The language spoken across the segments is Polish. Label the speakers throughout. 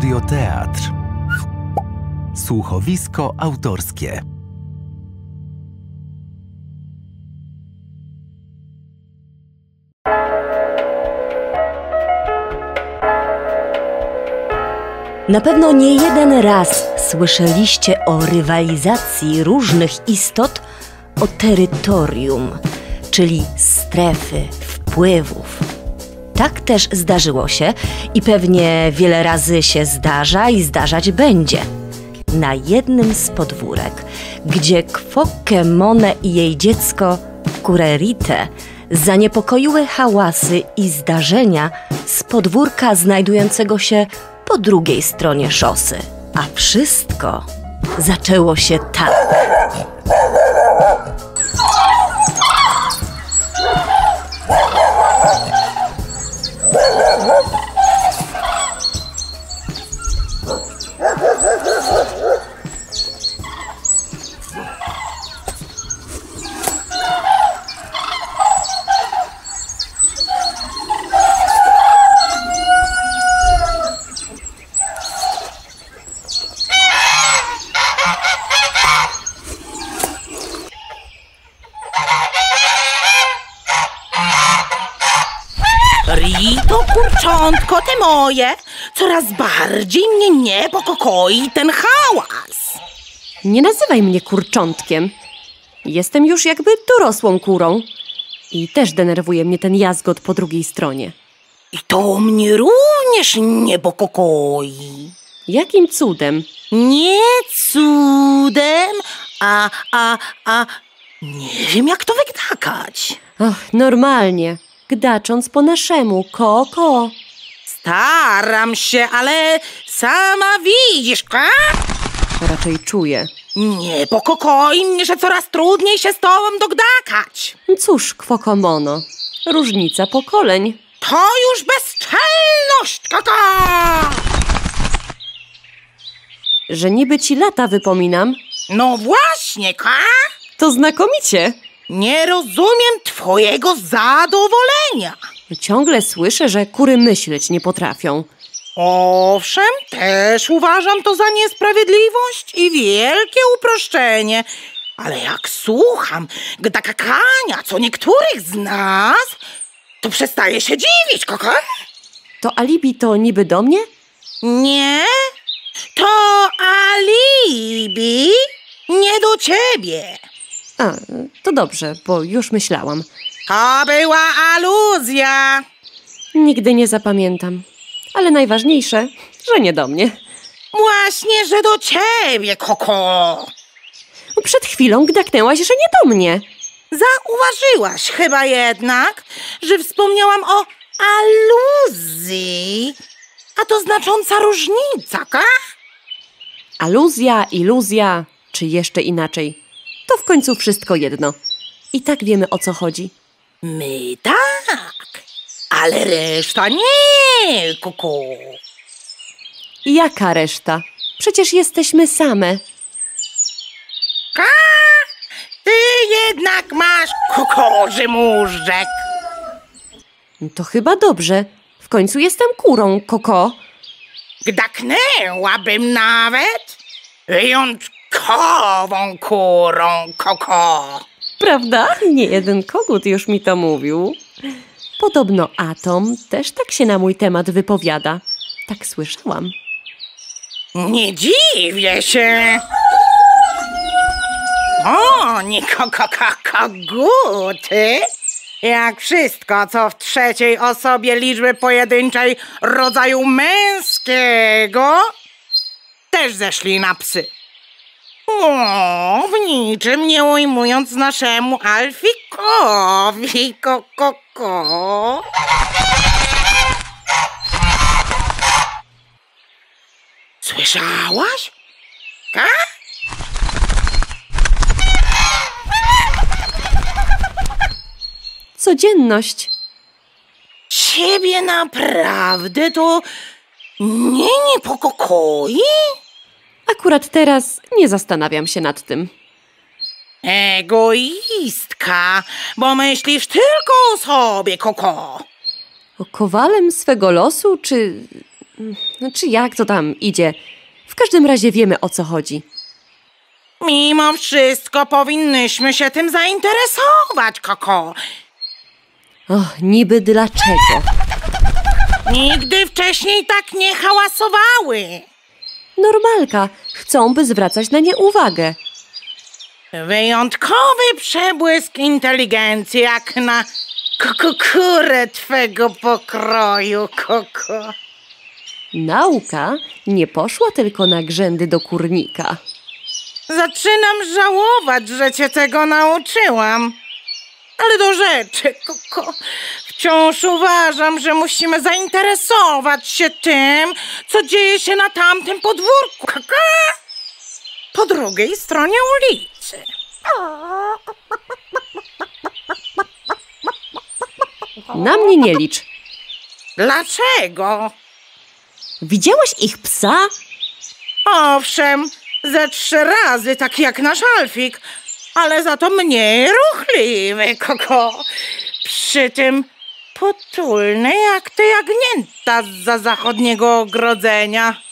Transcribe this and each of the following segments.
Speaker 1: Audioteatr. Słuchowisko autorskie.
Speaker 2: Na pewno nie jeden raz słyszeliście o rywalizacji różnych istot o terytorium, czyli strefy wpływów. Tak też zdarzyło się i pewnie wiele razy się zdarza i zdarzać będzie. Na jednym z podwórek, gdzie Kwokemone i jej dziecko Kurerite zaniepokoiły hałasy i zdarzenia z podwórka znajdującego się po drugiej stronie szosy. A wszystko zaczęło się tak.
Speaker 3: Moje, coraz bardziej mnie niepokoi ten hałas.
Speaker 4: Nie nazywaj mnie kurczątkiem. Jestem już jakby dorosłą kurą. I też denerwuje mnie ten jazgot po drugiej stronie.
Speaker 3: I to mnie również niepokoi.
Speaker 4: Jakim cudem?
Speaker 3: Nie cudem, a, a, a, nie wiem jak to wygdakać.
Speaker 4: Och, normalnie. Gdacząc po naszemu, koko.
Speaker 3: Staram się, ale sama widzisz, a?
Speaker 4: Raczej czuję.
Speaker 3: Niepokoi mnie, że coraz trudniej się z tobą dogdakać.
Speaker 4: Cóż, kwokomono. Różnica pokoleń.
Speaker 3: To już bezczelność, kaka!
Speaker 4: Że niby ci lata wypominam,
Speaker 3: No właśnie, ka?
Speaker 4: to znakomicie.
Speaker 3: Nie rozumiem twojego zadowolenia.
Speaker 4: Ciągle słyszę, że kury myśleć nie potrafią.
Speaker 3: Owszem, też uważam to za niesprawiedliwość i wielkie uproszczenie. Ale jak słucham gdakakania co niektórych z nas, to przestaję się dziwić, kaka.
Speaker 4: To alibi to niby do mnie?
Speaker 3: Nie, to alibi nie do ciebie.
Speaker 4: A, to dobrze, bo już myślałam.
Speaker 3: To była aluzja.
Speaker 4: Nigdy nie zapamiętam. Ale najważniejsze, że nie do mnie.
Speaker 3: Właśnie, że do ciebie, koko.
Speaker 4: Przed chwilą gdaknęłaś, że nie do mnie.
Speaker 3: Zauważyłaś chyba jednak, że wspomniałam o aluzji. A to znacząca różnica, ka?
Speaker 4: Aluzja, iluzja, czy jeszcze inaczej. To w końcu wszystko jedno. I tak wiemy o co chodzi.
Speaker 3: My tak, ale reszta nie, kuku.
Speaker 4: Jaka reszta? Przecież jesteśmy same.
Speaker 3: Ka? Ty jednak masz kokorzy móżdżek.
Speaker 4: To chyba dobrze. W końcu jestem kurą, koko.
Speaker 3: Gdaknęłabym nawet wyjątkową kurą, koko.
Speaker 4: Prawda? Nie jeden kogut już mi to mówił. Podobno Atom też tak się na mój temat wypowiada. Tak słyszałam.
Speaker 3: Nie dziwię się. O, nie koguty. Jak wszystko, co w trzeciej osobie liczby pojedynczej rodzaju męskiego, też zeszli na psy. O, w niczym nie ujmując naszemu Alfikowi, ko, ko, ko. Słyszałaś? Ka?
Speaker 4: Codzienność.
Speaker 3: Ciebie naprawdę to nie niepokoi?
Speaker 4: Akurat teraz nie zastanawiam się nad tym.
Speaker 3: Egoistka, bo myślisz tylko o sobie, Koko.
Speaker 4: O kowalem swego losu, czy No, czy jak to tam idzie? W każdym razie wiemy o co chodzi.
Speaker 3: Mimo wszystko powinnyśmy się tym zainteresować, Koko.
Speaker 4: Och, niby dlaczego?
Speaker 3: Nigdy wcześniej tak nie hałasowały.
Speaker 4: Normalka, chcą, by zwracać na nie uwagę.
Speaker 3: Wyjątkowy przebłysk inteligencji, jak na kukurę twego pokroju, Koko.
Speaker 4: Nauka nie poszła tylko na grzędy do kurnika.
Speaker 3: Zaczynam żałować, że cię tego nauczyłam. Ale do rzeczy, Koko. Wciąż uważam, że musimy zainteresować się tym, co dzieje się na tamtym podwórku. Koko. Po drugiej stronie ulicy.
Speaker 4: Na mnie nie licz.
Speaker 3: Dlaczego?
Speaker 4: Widziałaś ich psa?
Speaker 3: Owszem, ze trzy razy, tak jak nasz Alfik, ale za to mniej ruchliwy, Koko. Przy tym potulny jak te jagnięta za zachodniego ogrodzenia.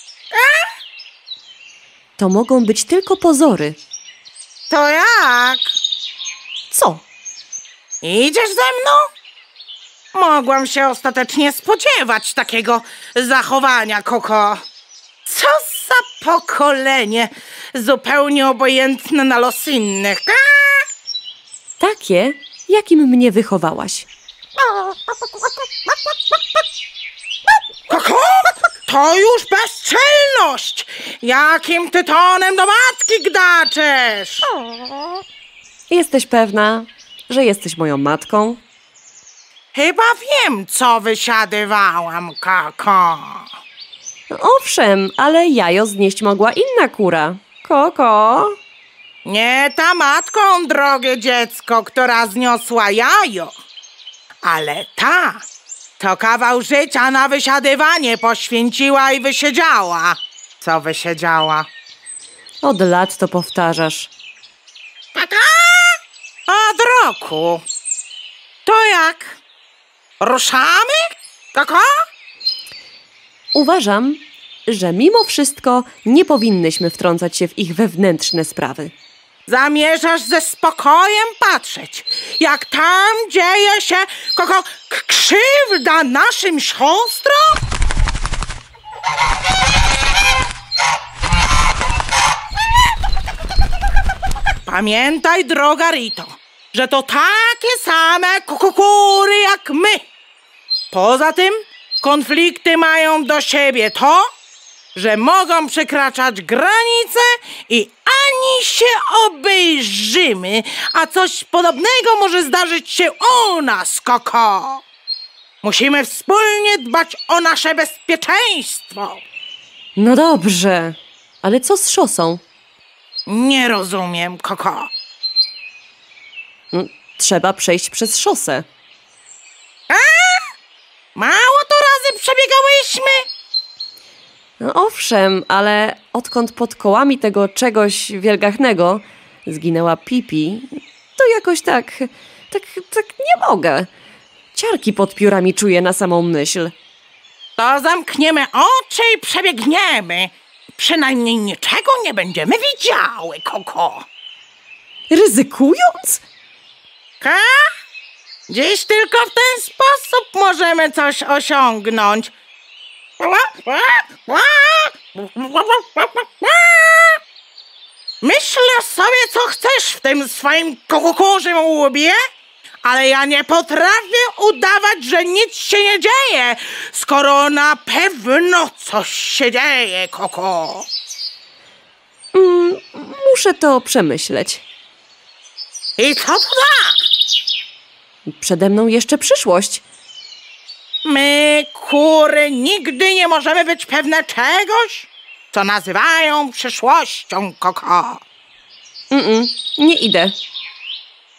Speaker 4: To mogą być tylko pozory.
Speaker 3: To jak?
Speaker 4: Co?
Speaker 3: Idziesz ze mną? Mogłam się ostatecznie spodziewać takiego zachowania, Koko. Co za pokolenie, zupełnie obojętne na los innych. A?
Speaker 4: Takie, jakim mnie wychowałaś.
Speaker 3: Koko, to już bezczelność! Jakim ty tonem do matki gdaczesz?
Speaker 4: Jesteś pewna, że jesteś moją matką?
Speaker 3: Chyba wiem, co wysiadywałam, Koko.
Speaker 4: Owszem, ale jajo znieść mogła inna kura. Koko.
Speaker 3: Nie ta matką, drogie dziecko, która zniosła jajo, ale ta, to kawał życia na wysiadywanie poświęciła i wysiedziała. Co wysiedziała?
Speaker 4: Od lat to powtarzasz.
Speaker 3: Tata! Od roku. To jak? Ruszamy? Koko?
Speaker 4: Uważam, że mimo wszystko nie powinnyśmy wtrącać się w ich wewnętrzne sprawy.
Speaker 3: Zamierzasz ze spokojem patrzeć, jak tam dzieje się koko k- krzywda naszym siostrom? Pamiętaj, droga Rito, że to takie same kukury jak my. Poza tym konflikty mają do siebie to, że mogą przekraczać granice i ani się obejrzymy, a coś podobnego może zdarzyć się u nas, Koko. Musimy wspólnie dbać o nasze bezpieczeństwo.
Speaker 4: No dobrze, ale co z szosą?
Speaker 3: Nie rozumiem, Koko.
Speaker 4: No, Trzeba przejść przez szosę.
Speaker 3: Mało to razy przebiegałyśmy?
Speaker 4: No owszem, ale odkąd pod kołami tego czegoś wielgachnego zginęła Pipi, to jakoś tak, tak, tak nie mogę. Ciarki pod piórami czuję na samą myśl.
Speaker 3: To zamkniemy oczy i przebiegniemy. Przynajmniej niczego nie będziemy widziały, Koko.
Speaker 4: Ryzykując?
Speaker 3: Ka? Dziś tylko w ten sposób możemy coś osiągnąć. Myślę sobie, co chcesz w tym swoim kukurzym łbie, ale ja nie potrafię udawać, że nic się nie dzieje, skoro na pewno coś się dzieje, Koko.
Speaker 4: Mm, muszę to przemyśleć.
Speaker 3: I co to da?
Speaker 4: Przede mną jeszcze przyszłość.
Speaker 3: My, kury, nigdy nie możemy być pewne czegoś, co nazywają przyszłością, Koko.
Speaker 4: Mm-mm, nie idę.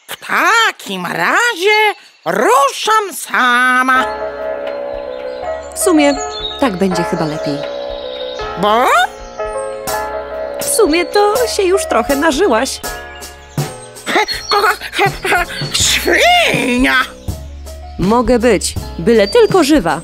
Speaker 3: W takim razie ruszam sama.
Speaker 4: W sumie tak będzie chyba lepiej.
Speaker 3: Bo?
Speaker 4: W sumie to się już trochę nażyłaś.
Speaker 3: Świnia!
Speaker 4: Mogę być, byle tylko żywa.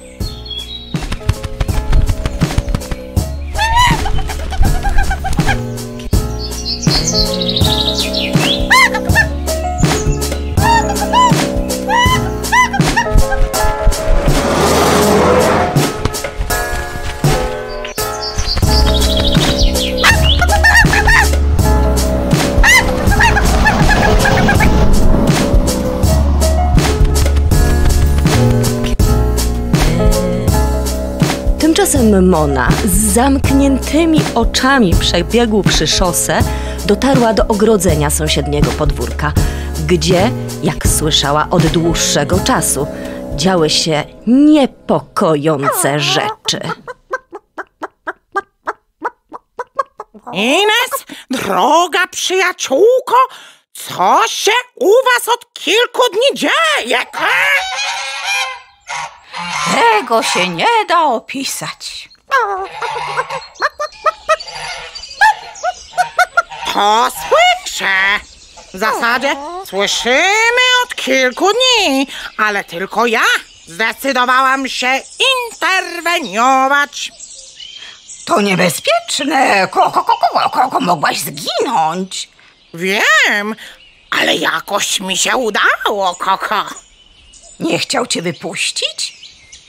Speaker 2: Mona z zamkniętymi oczami przebiegł przy szosę, dotarła do ogrodzenia sąsiedniego podwórka, gdzie, jak słyszała od dłuższego czasu, działy się niepokojące rzeczy.
Speaker 3: Ines, droga przyjaciółko, co się u was od kilku dni dzieje?
Speaker 5: Tego się nie da opisać.
Speaker 3: To słyszę. W zasadzie słyszymy od kilku dni, ale tylko ja zdecydowałam się interweniować.
Speaker 5: To niebezpieczne. Koko, koko, koko, mogłaś zginąć.
Speaker 3: Wiem, ale jakoś mi się udało, Koko.
Speaker 5: Nie chciał cię wypuścić?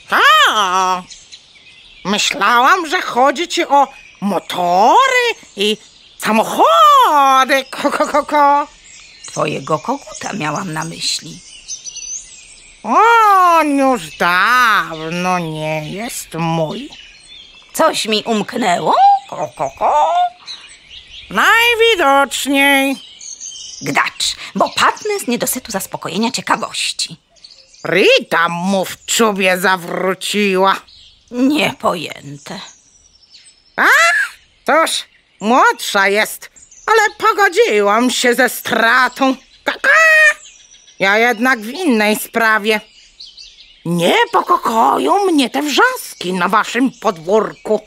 Speaker 3: Tak. Myślałam, że chodzi ci o motory i samochody, Koko, Koko.
Speaker 5: Twojego koguta miałam na myśli.
Speaker 3: On już dawno nie jest mój.
Speaker 5: Coś mi umknęło? Ko, ko, ko.
Speaker 3: Najwidoczniej
Speaker 5: Gdacz, bo padnę z niedosytu zaspokojenia ciekawości.
Speaker 3: Rita mu w czubie zawróciła.
Speaker 5: Niepojęte.
Speaker 3: A, toż młodsza jest, ale pogodziłam się ze stratą. Kaka! Ja jednak w innej sprawie. Niepokoją mnie te wrzaski na waszym podwórku.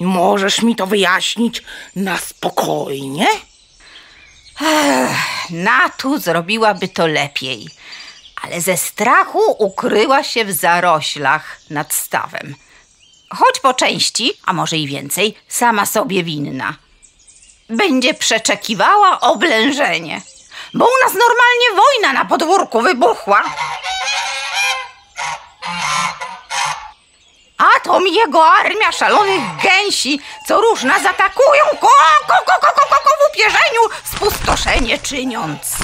Speaker 3: Możesz mi to wyjaśnić na spokojnie?
Speaker 5: Natu zrobiłaby to lepiej, ale ze strachu ukryła się w zaroślach nad stawem. Choć po części, a może i więcej, sama sobie winna. Będzie przeczekiwała oblężenie, bo u nas normalnie wojna na podwórku wybuchła. A to mi jego armia szalonych gęsi, co róż nas atakują, ko, ko, ko, ko, ko, ko, ko w upierzeniu, spustoszenie czyniąc.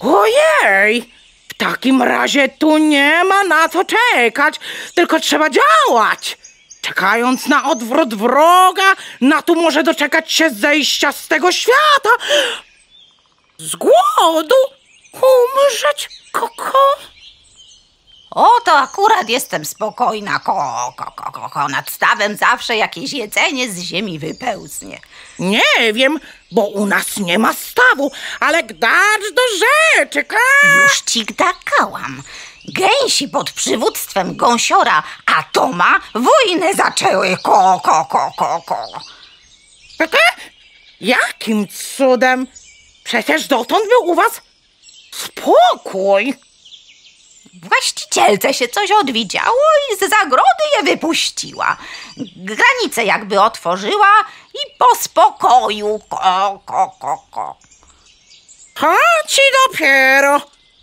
Speaker 3: Ojej! Takim razie tu nie ma na co czekać, tylko trzeba działać. Czekając na odwrót wroga, na tu może doczekać się zejścia z tego świata. Z głodu umrzeć, koko.
Speaker 5: O, to akurat jestem spokojna, ko, ko, ko, ko, ko. Nad stawem zawsze jakieś jedzenie z ziemi wypełznie.
Speaker 3: Nie wiem, bo u nas nie ma stawu, ale gdacz do rzeczy, ka?
Speaker 5: Już ci gdakałam. Gęsi pod przywództwem gąsiora Atoma wojnę zaczęły, ko, ko, ko, ko, ko.
Speaker 3: Kaka? Jakim cudem? Przecież dotąd był u was spokój.
Speaker 5: Właścicielce się coś odwidziało i z zagrody je wypuściła. Granice jakby otworzyła i po spokoju, ko, ko, ko, ko.
Speaker 3: Dopiero.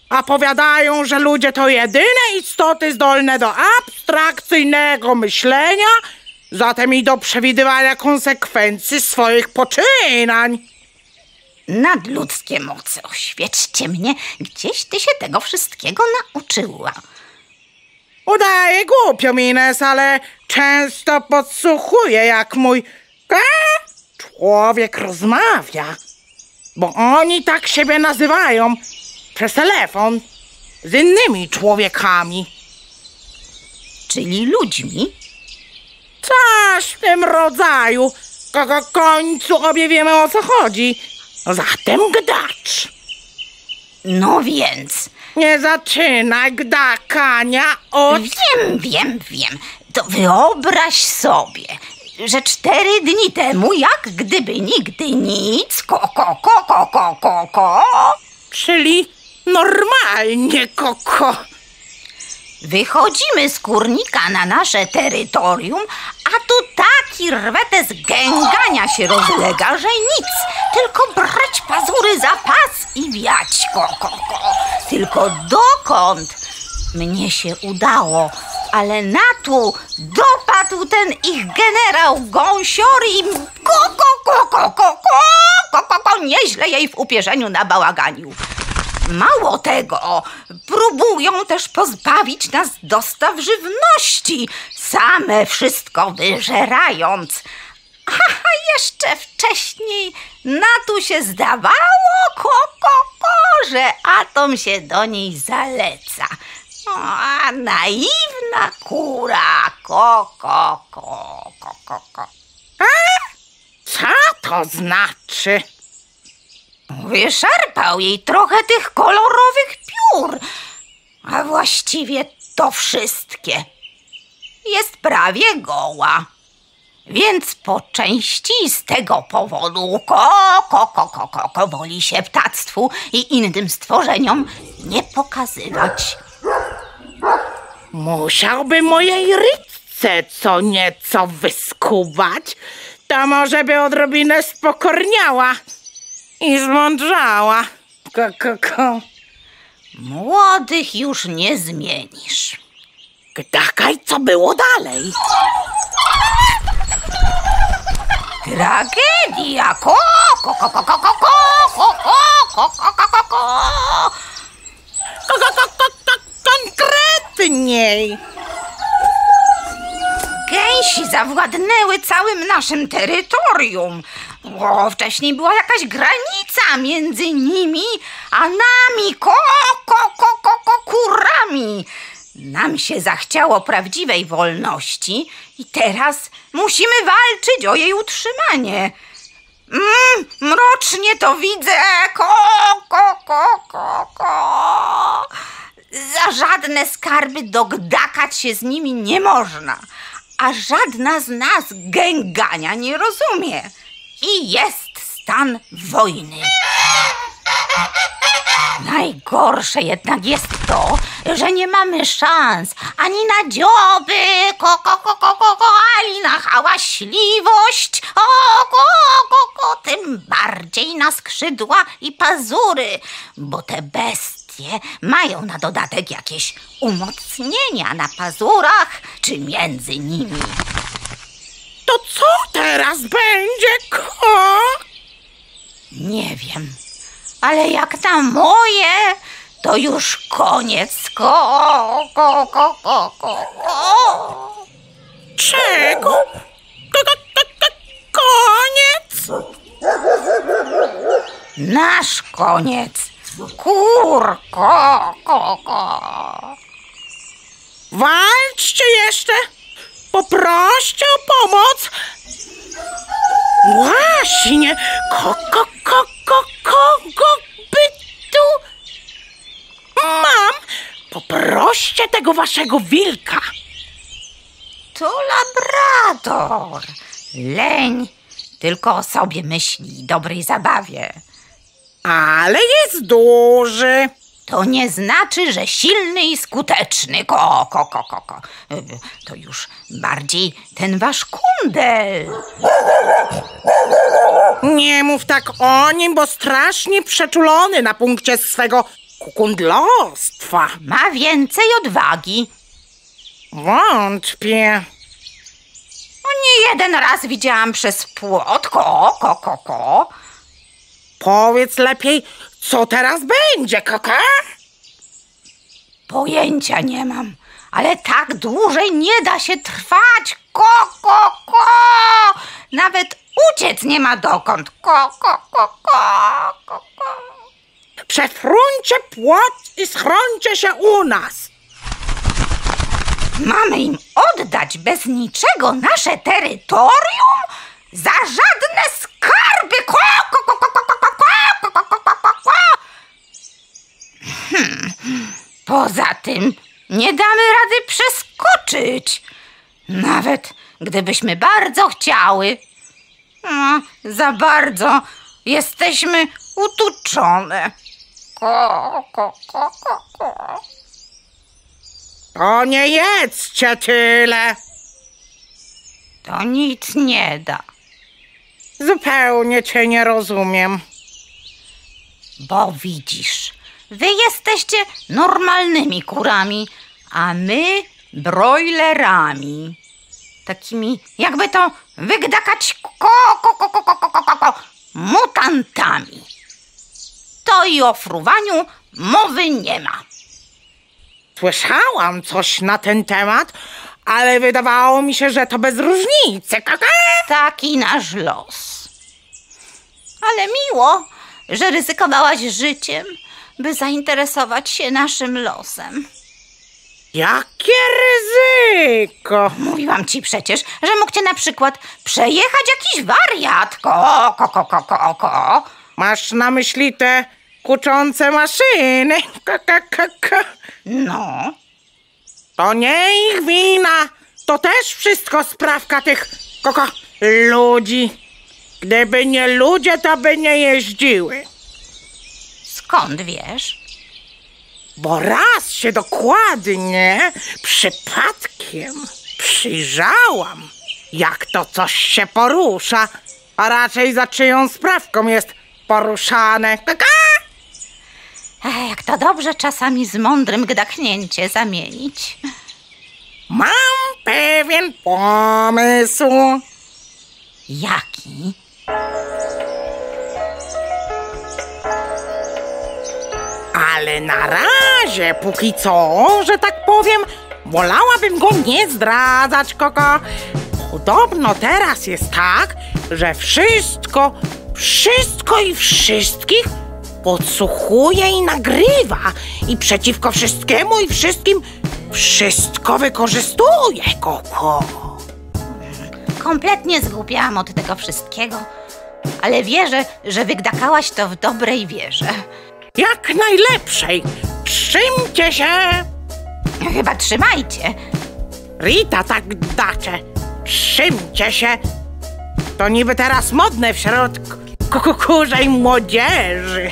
Speaker 3: A powiadają, że ludzie to jedyne istoty zdolne do abstrakcyjnego myślenia, zatem i do przewidywania konsekwencji swoich poczynań.
Speaker 5: Nadludzkie moce, oświećcie mnie, gdzieś ty się tego wszystkiego nauczyła.
Speaker 3: Udaje głupio, Ines, ale często podsłuchuję, jak mój człowiek rozmawia. Bo oni tak siebie nazywają przez telefon z innymi człowiekami.
Speaker 5: Czyli ludźmi.
Speaker 3: Coś w tym rodzaju. Kogo końcu obie wiemy o co chodzi. Zatem gdacz.
Speaker 5: No więc,
Speaker 3: Nie zaczynaj gdakania od...
Speaker 5: wiem, wiem, wiem. To wyobraź sobie, że cztery dni temu, jak gdyby nigdy nic, ko, ko, ko, ko, ko, ko, ko,
Speaker 3: Czyli normalnie, koko.
Speaker 5: wychodzimy z kurnika na nasze terytorium, a tu taki rwetes gęgania się rozlega, że nic, tylko brać pazury za pas i wiać, ko, ko, ko. Tylko dokąd? Mnie się udało, ale na tu dopadł ten ich generał gąsior i koko, koko, koko, koko, ko, nieźle jej w upierzeniu nabałaganił. Mało tego, próbują też pozbawić nas dostaw żywności, same wszystko wyżerając. A jeszcze wcześniej na tu się zdawało, koko, ko, ko, że atom się do niej zaleca. O, a naiwna kura, ko, ko, ko, ko, ko, ko.
Speaker 3: Co to znaczy?
Speaker 5: Wyszarpał jej trochę tych kolorowych piór, a właściwie to wszystkie. Jest prawie goła. Więc po części z tego powodu ko, ko, ko, ko, ko, ko woli się ptactwu i innym stworzeniom nie pokazywać.
Speaker 3: Musiałby mojej rytce co nieco wyskubać, to może by odrobinę spokorniała i zmądrzała. Ko, ko, ko.
Speaker 5: Młodych już nie zmienisz.
Speaker 3: Gdakaj, co było dalej?
Speaker 5: Tragedia! Ko, ko, ko, ko, ko, ko, ko, ko, ko, ko, ko, ko, ko, ko,
Speaker 3: ko, ko, ko, konkretniej.
Speaker 5: Gęsi zawładnęły całym naszym terytorium. O, wcześniej była jakaś granica między nimi a nami, ko, ko, ko, ko, ko, kurami. Nam się zachciało prawdziwej wolności i teraz musimy walczyć o jej utrzymanie. Mm, mrocznie to widzę. Ko, ko, ko, ko, ko. Za żadne skarby dogdakać się z nimi nie można, a żadna z nas gęgania nie rozumie. I jest stan wojny. Najgorsze jednak jest to, że nie mamy szans ani na dzioby, ko, ko, ko, ko, ko, ko, ani na hałaśliwość, o, ko, ko, ko, tym bardziej na skrzydła i pazury, bo te bestie mają na dodatek jakieś umocnienia na pazurach czy między nimi.
Speaker 3: To co teraz będzie, ko?
Speaker 5: Nie wiem, ale jak na moje, to już koniec. Ko, ko, ko, ko, ko, ko.
Speaker 3: Czego? Ko, ko, ko, koniec?
Speaker 5: Nasz koniec. Kur, ko, ko, ko.
Speaker 3: Walczcie jeszcze! Poproście o pomoc! Właśnie! Ko, ko, ko, ko, kogo by tu... Mam! Poproście tego waszego wilka!
Speaker 5: To labrador. Leń tylko o sobie myśli i dobrej zabawie.
Speaker 3: Ale jest duży!
Speaker 5: To nie znaczy, że silny i skuteczny. Ko, ko, ko, ko, ko. To już bardziej ten wasz kundel.
Speaker 3: Nie mów tak o nim, bo strasznie przeczulony na punkcie swego kukundlostwa.
Speaker 5: Ma więcej odwagi.
Speaker 3: Wątpię.
Speaker 5: Nie jeden raz widziałam przez płot. Ko, ko, ko, ko.
Speaker 3: Powiedz lepiej, co teraz będzie, kaka?
Speaker 5: Pojęcia nie mam, ale tak dłużej nie da się trwać. Ko, ko, ko. Nawet uciec nie ma dokąd. Ko, ko, ko, ko, ko, ko.
Speaker 3: Przefruncie płot i schrońcie się u nas.
Speaker 5: Mamy im oddać bez niczego nasze terytorium? Za żadne skarby! Hmm. Poza tym nie damy rady przeskoczyć. Nawet gdybyśmy bardzo chciały. No, za bardzo jesteśmy utuczone. Ko, ko, ko, ko, ko.
Speaker 3: To nie jedzcie tyle.
Speaker 5: To nic nie da.
Speaker 3: Zupełnie cię nie rozumiem.
Speaker 5: Bo widzisz, wy jesteście normalnymi kurami, a my broilerami. Takimi, jakby to wygdakać ko, ko, ko, ko, ko, ko, ko, ko, mutantami. To i o fruwaniu Mowy nie ma.
Speaker 3: Słyszałam coś na ten temat, ale wydawało mi się, że to bez różnicy.
Speaker 5: Taki nasz los. Ale miło, że ryzykowałaś życiem, by zainteresować się naszym losem.
Speaker 3: Jakie ryzyko!
Speaker 5: Mówiłam ci przecież, że mógł cię na przykład przejechać jakiś wariat. Ko, ko, ko, ko, ko, ko.
Speaker 3: Masz na myśli te kuczące maszyny? Kaka, kaka.
Speaker 5: No,
Speaker 3: To nie ich wina. To też wszystko sprawka tych koko ludzi. Gdyby nie ludzie, to by nie jeździły.
Speaker 5: skąd wiesz?
Speaker 3: Bo raz się dokładnie, przypadkiem przyjrzałam, jak to coś się porusza, a raczej za czyją sprawką jest poruszane. Kaka!
Speaker 5: Jak to dobrze czasami z mądrym gdaknięcie zamienić.
Speaker 3: Mam pewien pomysł.
Speaker 5: Jaki?
Speaker 3: Ale na razie, póki co, że tak powiem, wolałabym go nie zdradzać, Koko. Podobno teraz jest tak, że wszystko, wszystko i wszystkich podsłuchuje i nagrywa. I przeciwko wszystkiemu i wszystkim wszystko wykorzystuje, Koko.
Speaker 5: Kompletnie zgłupiałam od tego wszystkiego, ale wierzę, że wygdakałaś to w dobrej wierze.
Speaker 3: Jak najlepszej. Trzymcie się!
Speaker 5: Chyba trzymajcie.
Speaker 3: Rita tak dacze. Trzymcie się. To niby teraz modne wśród k- k- kurzej młodzieży.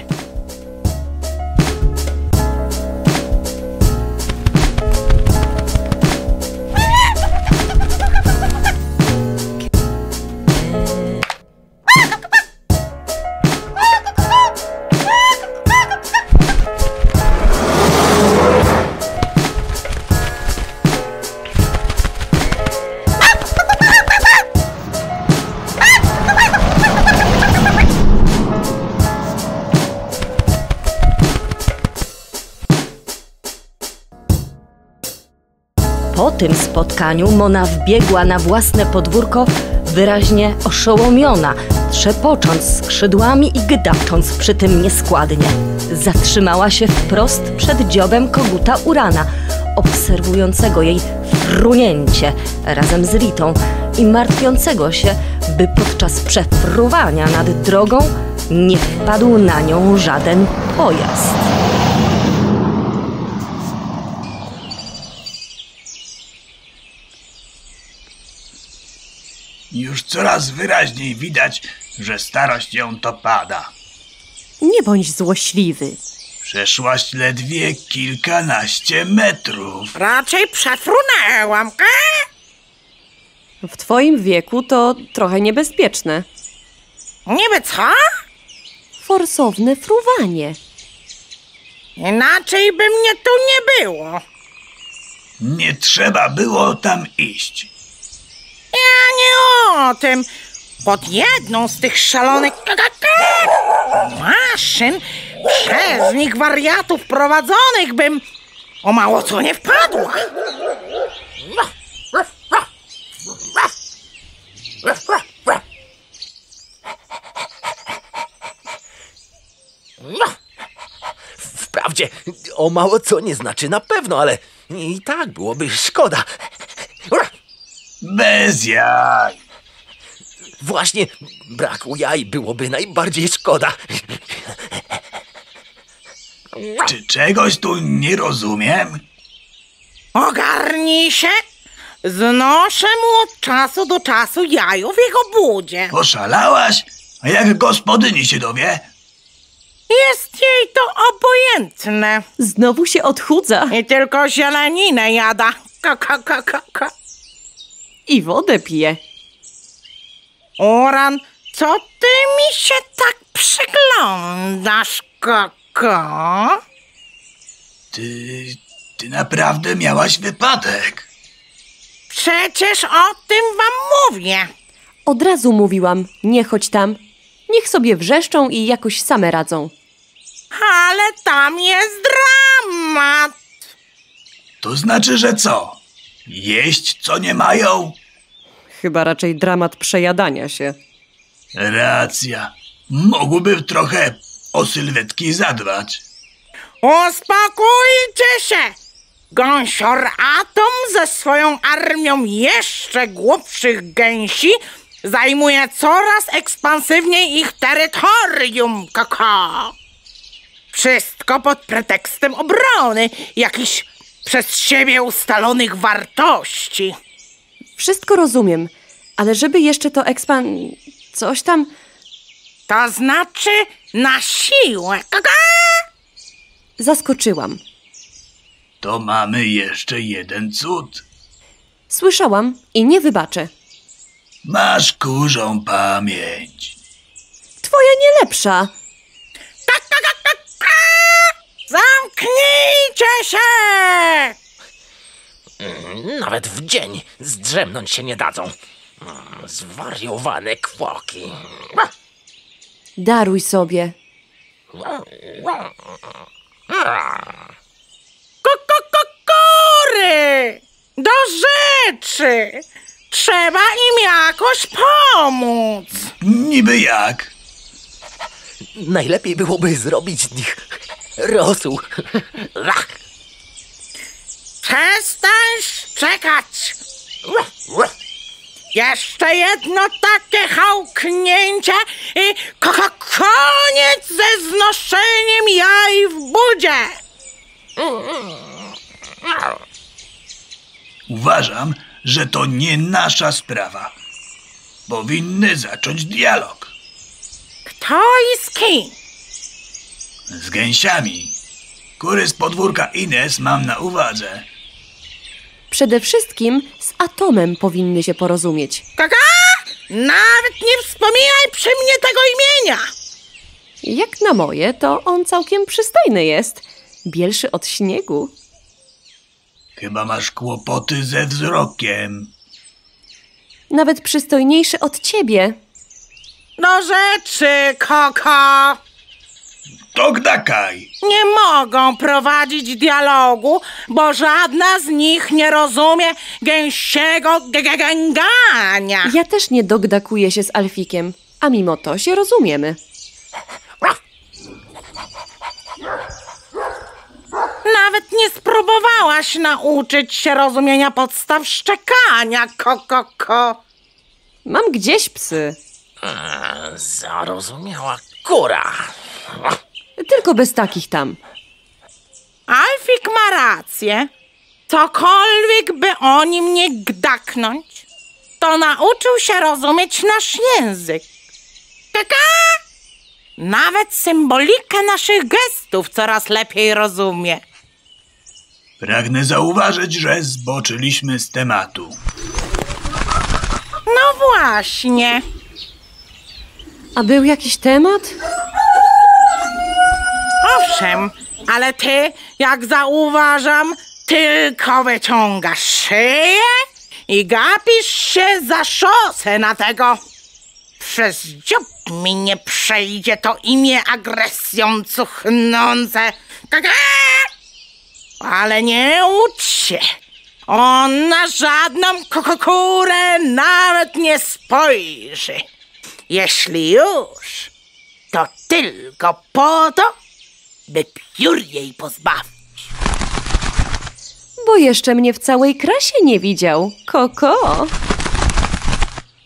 Speaker 2: Tym spotkaniu Mona wbiegła na własne podwórko wyraźnie oszołomiona, trzepocząc skrzydłami i gdacząc przy tym nieskładnie. Zatrzymała się wprost przed dziobem koguta Urana, obserwującego jej frunięcie razem z Ritą i martwiącego się, by podczas przefruwania nad drogą nie wpadł na nią żaden pojazd.
Speaker 6: Już coraz wyraźniej widać, że starość ją to pada.
Speaker 4: Nie bądź złośliwy.
Speaker 6: Przeszłaś ledwie kilkanaście metrów.
Speaker 3: Raczej przefrunęłam. Ka?
Speaker 4: W twoim wieku to trochę niebezpieczne.
Speaker 3: Niby co?
Speaker 4: Forsowne fruwanie.
Speaker 3: Inaczej by mnie tu nie było.
Speaker 6: Nie trzeba było tam iść.
Speaker 3: Ja nie o tym. Pod jedną z tych szalonych maszyn przez nich wariatów prowadzonych bym o mało co nie wpadła.
Speaker 1: Wprawdzie o mało co nie znaczy na pewno, ale i tak byłoby szkoda.
Speaker 6: Bez jaj.
Speaker 1: Właśnie braku jaj byłoby najbardziej szkoda.
Speaker 6: Czy czegoś tu nie rozumiem?
Speaker 3: Ogarnij się. Znoszę mu od czasu do czasu jaju w jego budzie.
Speaker 6: Oszalałaś? A jak gospodyni się dowie?
Speaker 3: Jest jej to obojętne.
Speaker 4: Znowu się odchudza
Speaker 3: I tylko zieleninę jada. Ka, ka, ka, ka, ka.
Speaker 4: I wodę pije.
Speaker 3: Oran, co ty mi się tak przyglądasz, koko?
Speaker 6: Ty, ty naprawdę miałaś wypadek.
Speaker 3: Przecież o tym wam mówię.
Speaker 4: Od razu mówiłam, nie chodź tam. Niech sobie wrzeszczą i jakoś same radzą.
Speaker 3: Ale tam jest dramat.
Speaker 6: To znaczy, że co? Jeść co nie mają?
Speaker 4: Chyba raczej dramat przejadania się.
Speaker 6: Racja. Mógłby trochę o sylwetki zadbać.
Speaker 3: Uspokójcie się! Gąsior Atom ze swoją armią jeszcze głupszych gęsi zajmuje coraz ekspansywniej ich terytorium, koko. Wszystko pod pretekstem obrony jakichś przez siebie ustalonych wartości.
Speaker 4: Wszystko rozumiem, ale żeby jeszcze to ekspan... coś tam...
Speaker 3: To znaczy na siłę.
Speaker 4: Zaskoczyłam.
Speaker 6: To mamy jeszcze jeden cud.
Speaker 4: Słyszałam i nie wybaczę.
Speaker 6: Masz kurzą pamięć.
Speaker 4: Twoja nie lepsza.
Speaker 3: Zamknijcie się!
Speaker 1: Nawet w dzień zdrzemnąć się nie dadzą. Mm, Zwariowane kwoki.
Speaker 4: Daruj sobie.
Speaker 3: Kukukukury! Do rzeczy! Trzeba im jakoś pomóc.
Speaker 6: Niby jak?
Speaker 1: Najlepiej byłoby zrobić z nich rosół.
Speaker 3: Przestań szczekać! Jeszcze jedno takie hałknięcie i ko- ko- koniec ze znoszeniem jaj w budzie!
Speaker 6: Uważam, że to nie nasza sprawa. Powinny zacząć dialog.
Speaker 3: Kto i z kim?
Speaker 6: Z gęsiami. Kury z podwórka Ines mam na uwadze.
Speaker 4: Przede wszystkim z atomem powinny się porozumieć.
Speaker 3: Kaka? Nawet nie wspominaj przy mnie tego imienia!
Speaker 4: Jak na moje, to on całkiem przystojny jest. Bielszy od śniegu.
Speaker 6: Chyba masz kłopoty ze wzrokiem.
Speaker 4: Nawet przystojniejszy od ciebie.
Speaker 3: Do rzeczy, Koko!
Speaker 6: To gdakaj.
Speaker 3: Nie mogą prowadzić dialogu, bo żadna z nich nie rozumie gęsiego gęgania.
Speaker 4: Ja też nie dogdakuję się z Alfikiem, a mimo to się rozumiemy.
Speaker 3: Nawet nie spróbowałaś nauczyć się rozumienia podstaw szczekania, Koko. Ko.
Speaker 4: Mam gdzieś psy,
Speaker 1: Zarozumiała kura.
Speaker 4: Tylko bez takich tam.
Speaker 3: Alfik ma rację. Cokolwiek by o nim nie gdaknąć, to nauczył się rozumieć nasz język. Kaka! Nawet symbolikę naszych gestów coraz lepiej rozumie.
Speaker 6: Pragnę zauważyć, że zboczyliśmy z tematu.
Speaker 3: No właśnie.
Speaker 4: A był jakiś temat?
Speaker 3: Owszem, ale ty, jak zauważam, tylko wyciągasz szyję i gapisz się za szosę na tego. Przez dziób mi nie przejdzie to imię agresją cuchnące. Ale nie ucz się. On na żadną kokokurę nawet nie spojrzy. Jeśli już, to tylko po to, by piór jej pozbawić.
Speaker 4: Bo jeszcze mnie w całej krasie nie widział. Koko.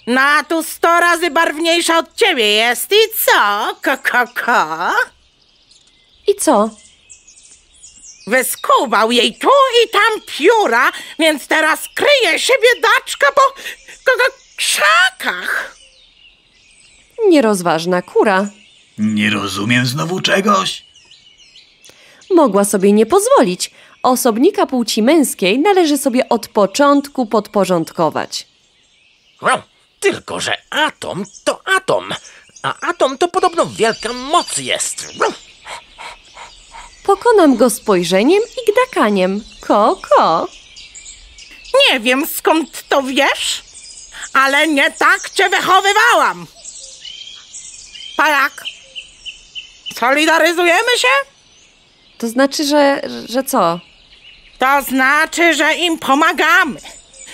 Speaker 3: Na tu sto razy barwniejsza od ciebie jest i co, ko-ko-ko?
Speaker 4: I co?
Speaker 3: Wyskubał jej tu i tam pióra, więc teraz kryje się biedaczka po ko-ko- krzakach.
Speaker 4: Nierozważna kura.
Speaker 6: Nie rozumiem znowu czegoś?
Speaker 4: Mogła sobie nie pozwolić. Osobnika płci męskiej należy sobie od początku podporządkować.
Speaker 1: No, tylko, że atom to atom. A atom to podobno wielka moc jest.
Speaker 4: Pokonam go spojrzeniem i gdakaniem. Koko.
Speaker 3: Nie wiem skąd to wiesz, ale nie tak cię wychowywałam. Pajak, Solidaryzujemy się?
Speaker 4: To znaczy, że, że co?
Speaker 3: To znaczy, że im pomagamy.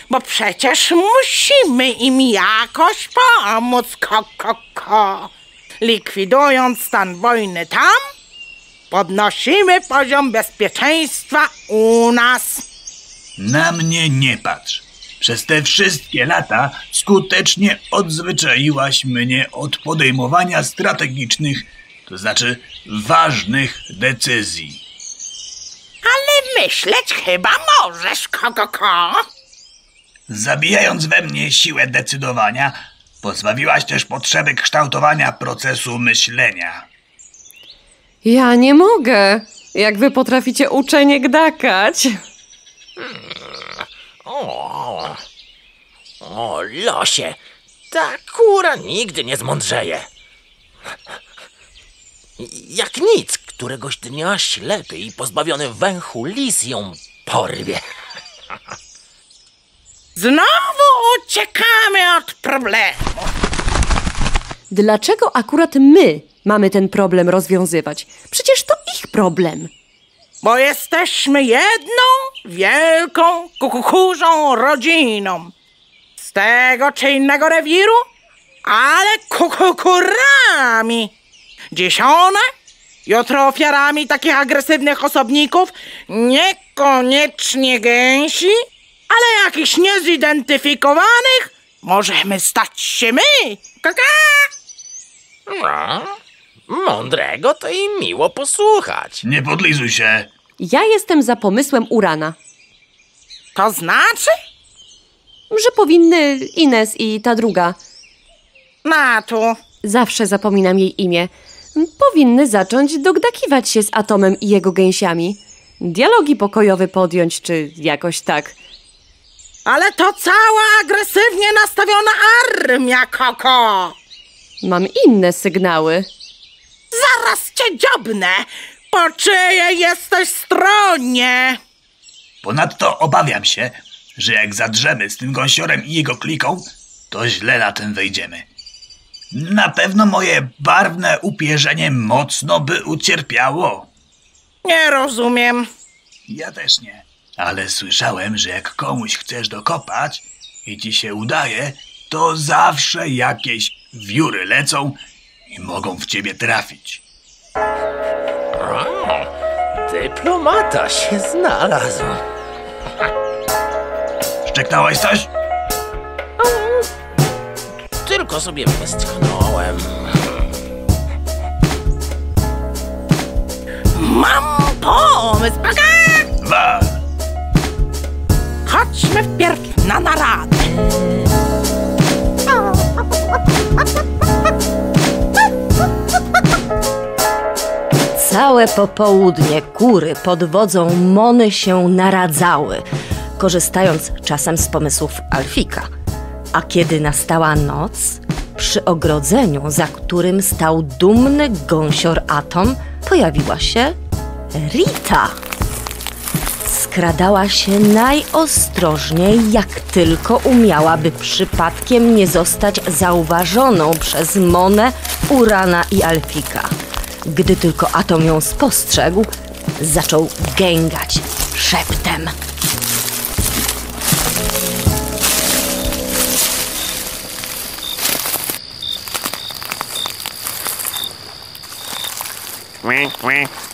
Speaker 3: Bo przecież musimy im jakoś pomóc, ko, ko, ko. Likwidując stan wojny tam, podnosimy poziom bezpieczeństwa u nas.
Speaker 6: Na mnie nie patrz. Przez te wszystkie lata skutecznie odzwyczaiłaś mnie od podejmowania strategicznych, to znaczy ważnych decyzji.
Speaker 3: Ale myśleć chyba możesz, ko, ko, ko.
Speaker 6: Zabijając we mnie siłę decydowania, pozbawiłaś też potrzeby kształtowania procesu myślenia.
Speaker 4: Ja nie mogę. Jak wy potraficie uczenie gdakać?
Speaker 1: O, o, losie, ta kura nigdy nie zmądrzeje. Jak nic, któregoś dnia ślepy i pozbawiony węchu lis ją porwie.
Speaker 3: Znowu uciekamy od problemu.
Speaker 4: Dlaczego akurat my mamy ten problem rozwiązywać? Przecież to ich problem.
Speaker 3: Bo jesteśmy jedną wielką kukukurzą rodziną. Z tego czy innego rewiru, ale kukukurami. Dziś one, jutro ofiarami takich agresywnych osobników, niekoniecznie gęsi, ale jakichś niezidentyfikowanych, możemy stać się my. Kaka!
Speaker 1: No, mądrego to i miło posłuchać.
Speaker 6: Nie podlizuj się.
Speaker 4: Ja jestem za pomysłem Urana,
Speaker 3: To znaczy?
Speaker 4: że powinny Ines i ta druga,
Speaker 3: Na tu.
Speaker 4: zawsze zapominam jej imię, powinny zacząć dogdakiwać się z Atomem i jego gęsiami. Dialogi pokojowe podjąć, czy jakoś tak.
Speaker 3: Ale to cała agresywnie nastawiona armia, Koko!
Speaker 4: Mam inne sygnały.
Speaker 3: Zaraz cię dziobnę! Po czyjej jesteś stronie?
Speaker 6: Ponadto obawiam się, że jak zadrzemy z tym gąsiorem i jego kliką, to źle na tym wejdziemy. Na pewno moje barwne upierzenie mocno by ucierpiało.
Speaker 3: Nie rozumiem.
Speaker 6: Ja też nie. Ale słyszałem, że jak komuś chcesz dokopać i ci się udaje, to zawsze jakieś wióry lecą i mogą w ciebie trafić.
Speaker 1: O, dyplomata się znalazł.
Speaker 6: Szczeknąłeś coś?
Speaker 1: Tylko sobie westchnąłem.
Speaker 3: Mam pomysł!
Speaker 6: Wa!
Speaker 3: Chodźmy wpierw na naradę.
Speaker 2: Całe popołudnie kury pod wodzą Mony się naradzały, korzystając czasem z pomysłów Alfika. A kiedy nastała noc, przy ogrodzeniu, za którym stał dumny gąsior Atom, pojawiła się Rita. Skradała się najostrożniej, jak tylko umiała, by przypadkiem nie zostać zauważoną przez Monę, Urana i Alfika. Gdy tylko Atom ją spostrzegł, zaczął gęgać szeptem.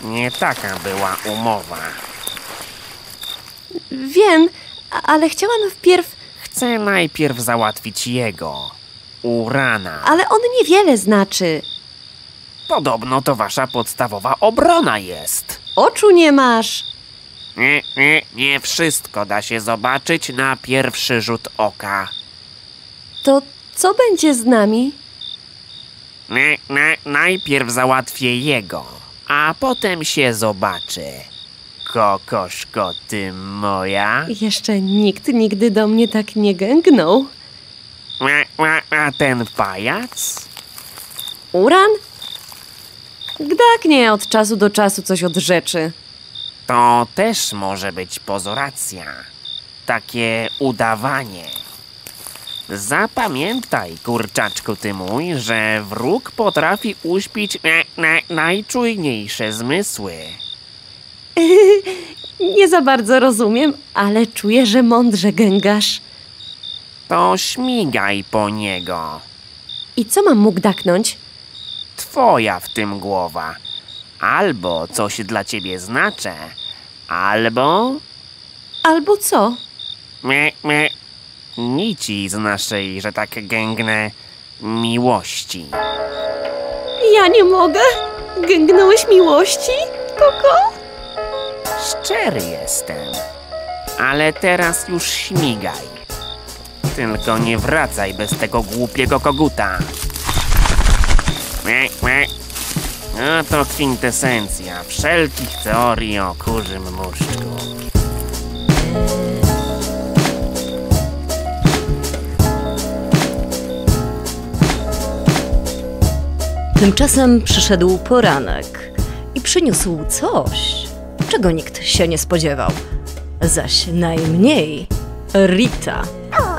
Speaker 7: Nie taka była umowa.
Speaker 4: Wiem, ale chciałam wpierw.
Speaker 7: Chcę najpierw załatwić jego. Urana.
Speaker 4: Ale on niewiele znaczy.
Speaker 7: Podobno to wasza podstawowa obrona jest.
Speaker 4: Oczu nie masz.
Speaker 7: Nie, nie, nie wszystko da się zobaczyć na pierwszy rzut oka.
Speaker 4: To co będzie z nami?
Speaker 7: Nie, nie, najpierw załatwię jego, a potem się zobaczy. Kokoszko ty moja.
Speaker 4: Jeszcze nikt nigdy do mnie tak nie gęgnął.
Speaker 7: A, a, a ten pajac?
Speaker 4: Uran? Gdaknie od czasu do czasu coś od rzeczy.
Speaker 7: To też może być pozoracja. Takie udawanie. Zapamiętaj, kurczaczku ty mój, że wróg potrafi uśpić e, na, najczujniejsze zmysły.
Speaker 4: Nie za bardzo rozumiem, ale czuję, że mądrze gęgasz.
Speaker 7: To śmigaj po niego.
Speaker 4: I co mam mu gdaknąć?
Speaker 7: Twoja w tym głowa. Albo coś dla ciebie znaczę, albo
Speaker 4: Albo co?
Speaker 7: me, me, nici z naszej, że tak gęgnę, miłości.
Speaker 4: Ja nie mogę. Gęgnąłeś miłości, Koko?
Speaker 7: Szczery jestem. Ale teraz już śmigaj. Tylko nie wracaj bez tego głupiego koguta. No to kwintesencja wszelkich teorii o kurzym muszczku.
Speaker 2: Tymczasem przyszedł poranek i przyniósł coś, czego nikt się nie spodziewał. Zaś najmniej Rita.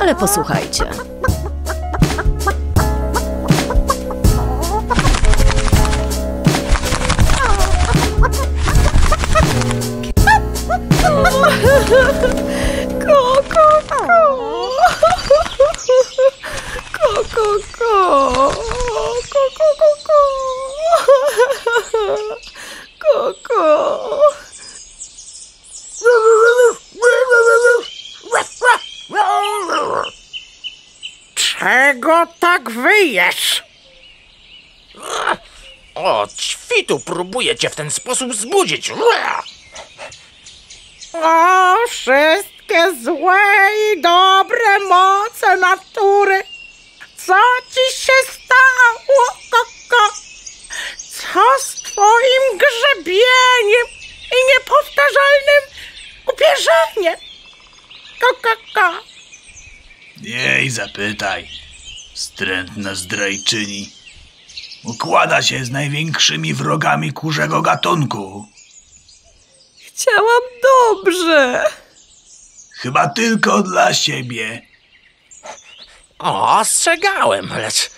Speaker 2: Ale posłuchajcie.
Speaker 4: Koko, ko. Koko, ko. Koko, Koko.
Speaker 3: Czego tak wyjesz?
Speaker 1: O, ćwitu próbuje cię w ten sposób zbudzić.
Speaker 3: O, wszystkie złe i dobre moce natury. Co ci się stało, koko? Co z twoim grzebieniem i niepowtarzalnym upierzeniem? Koko,
Speaker 6: Jej, zapytaj. Wstrętna zdrajczyni. Układa się z największymi wrogami kurzego gatunku.
Speaker 4: Chciałam dobrze.
Speaker 6: Chyba tylko dla siebie.
Speaker 1: O, ostrzegałem, lecz...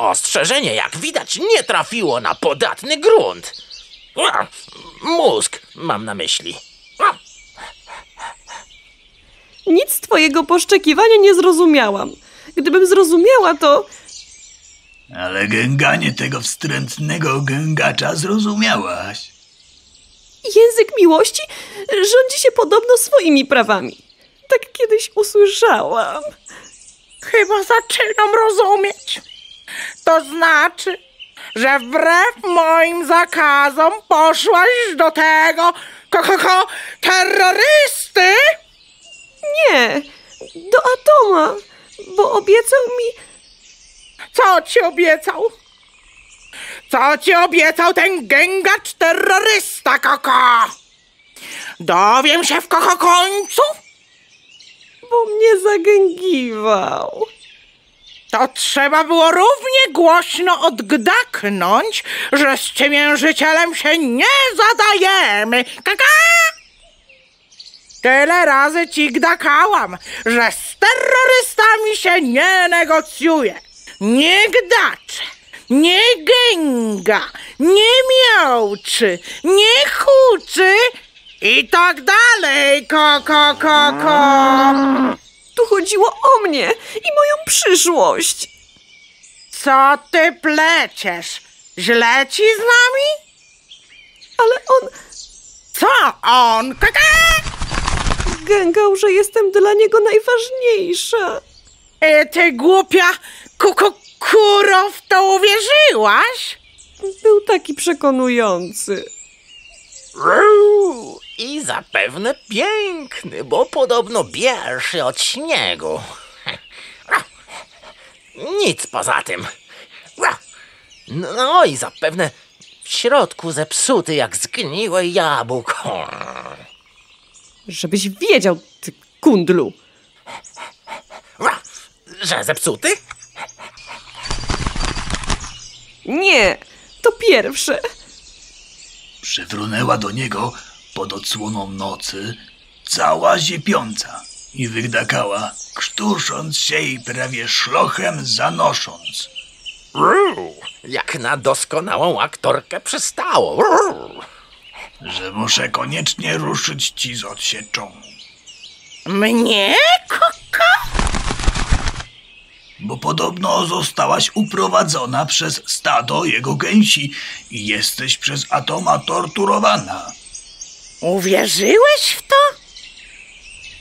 Speaker 1: Ostrzeżenie, jak widać, nie trafiło na podatny grunt. Mózg, mam na myśli.
Speaker 4: Nic z twojego poszczekiwania nie zrozumiałam. Gdybym zrozumiała, to
Speaker 6: Ale gęganie tego wstrętnego gęgacza zrozumiałaś.
Speaker 4: język miłości rządzi się podobno swoimi prawami. Tak kiedyś usłyszałam.
Speaker 3: chyba zaczynam rozumieć. To znaczy, że wbrew moim zakazom poszłaś do tego koko terrorysty?
Speaker 4: Nie, do Atoma, bo obiecał mi...
Speaker 3: Co ci obiecał? Co ci obiecał ten gęgacz terrorysta, koko? Dowiem się w koko końcu?
Speaker 4: bo mnie zagęgiwał.
Speaker 3: To trzeba było równie głośno odgdaknąć, że z ciemiężycielem się nie zadajemy. Kaka! Tyle razy ci gdakałam, że z terrorystami się nie negocjuje. Nie gdacze, nie gęga, nie miałczy, nie huczy i tak dalej, ko, ko, ko, ko.
Speaker 4: Tu chodziło o mnie i moją przyszłość.
Speaker 3: Co ty pleciesz? Źle ci z nami?
Speaker 4: Ale on
Speaker 3: Co on? Kaka!
Speaker 4: gęgał, że jestem dla niego najważniejsza.
Speaker 3: E, ty głupia kuku kuro w to uwierzyłaś?
Speaker 4: Był taki przekonujący.
Speaker 1: Ruu, I zapewne piękny, bo podobno bierszy od śniegu. Nic poza tym. No i zapewne w środku zepsuty jak zgniłe jabłko.
Speaker 4: Żebyś wiedział, ty kundlu.
Speaker 1: Że zepsuty?
Speaker 4: Nie, to pierwsze.
Speaker 6: Przywrunęła do niego pod odsłoną nocy cała ziepiąca. i wygdakała, krztusząc się i prawie szlochem zanosząc.
Speaker 1: Rrr, Jak na doskonałą aktorkę przystało. Rrr.
Speaker 6: że muszę koniecznie ruszyć ci z odsieczą.
Speaker 3: Mnie, Koko?
Speaker 6: Bo podobno zostałaś uprowadzona przez stado jego gęsi i jesteś przez Atoma torturowana.
Speaker 3: Uwierzyłeś w to?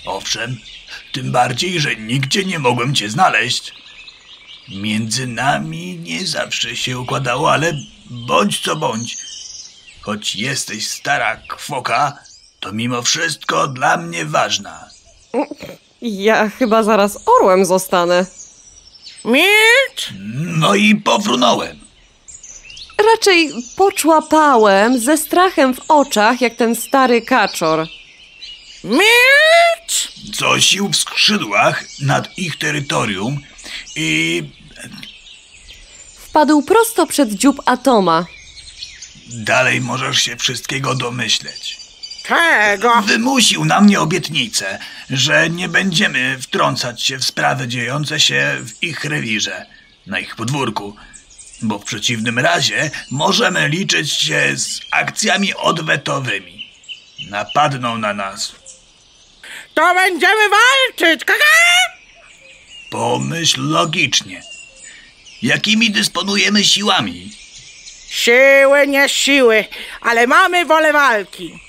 Speaker 6: Owszem, tym bardziej, że nigdzie nie mogłem cię znaleźć. Między nami nie zawsze się układało, ale bądź co bądź. Choć jesteś stara kwoka, to mimo wszystko dla mnie ważna.
Speaker 4: Ja chyba zaraz orłem zostanę.
Speaker 3: Milcz!
Speaker 6: No i powrunąłem.
Speaker 4: Raczej poczłapałem ze strachem w oczach, jak ten stary kaczor.
Speaker 3: Milcz!
Speaker 6: Co sił w skrzydłach nad ich terytorium i
Speaker 4: Wpadł prosto przed dziób Atoma.
Speaker 6: dalej możesz się wszystkiego domyśleć.
Speaker 3: Czego?
Speaker 6: Wymusił na mnie obietnicę, że nie będziemy wtrącać się w sprawy dziejące się w ich rewirze, na ich podwórku, bo w przeciwnym razie możemy liczyć się z akcjami odwetowymi. Napadną na nas.
Speaker 3: To będziemy walczyć, kaka?
Speaker 6: Pomyśl logicznie. Jakimi dysponujemy siłami?
Speaker 3: Siły, nie siły, ale mamy wolę walki.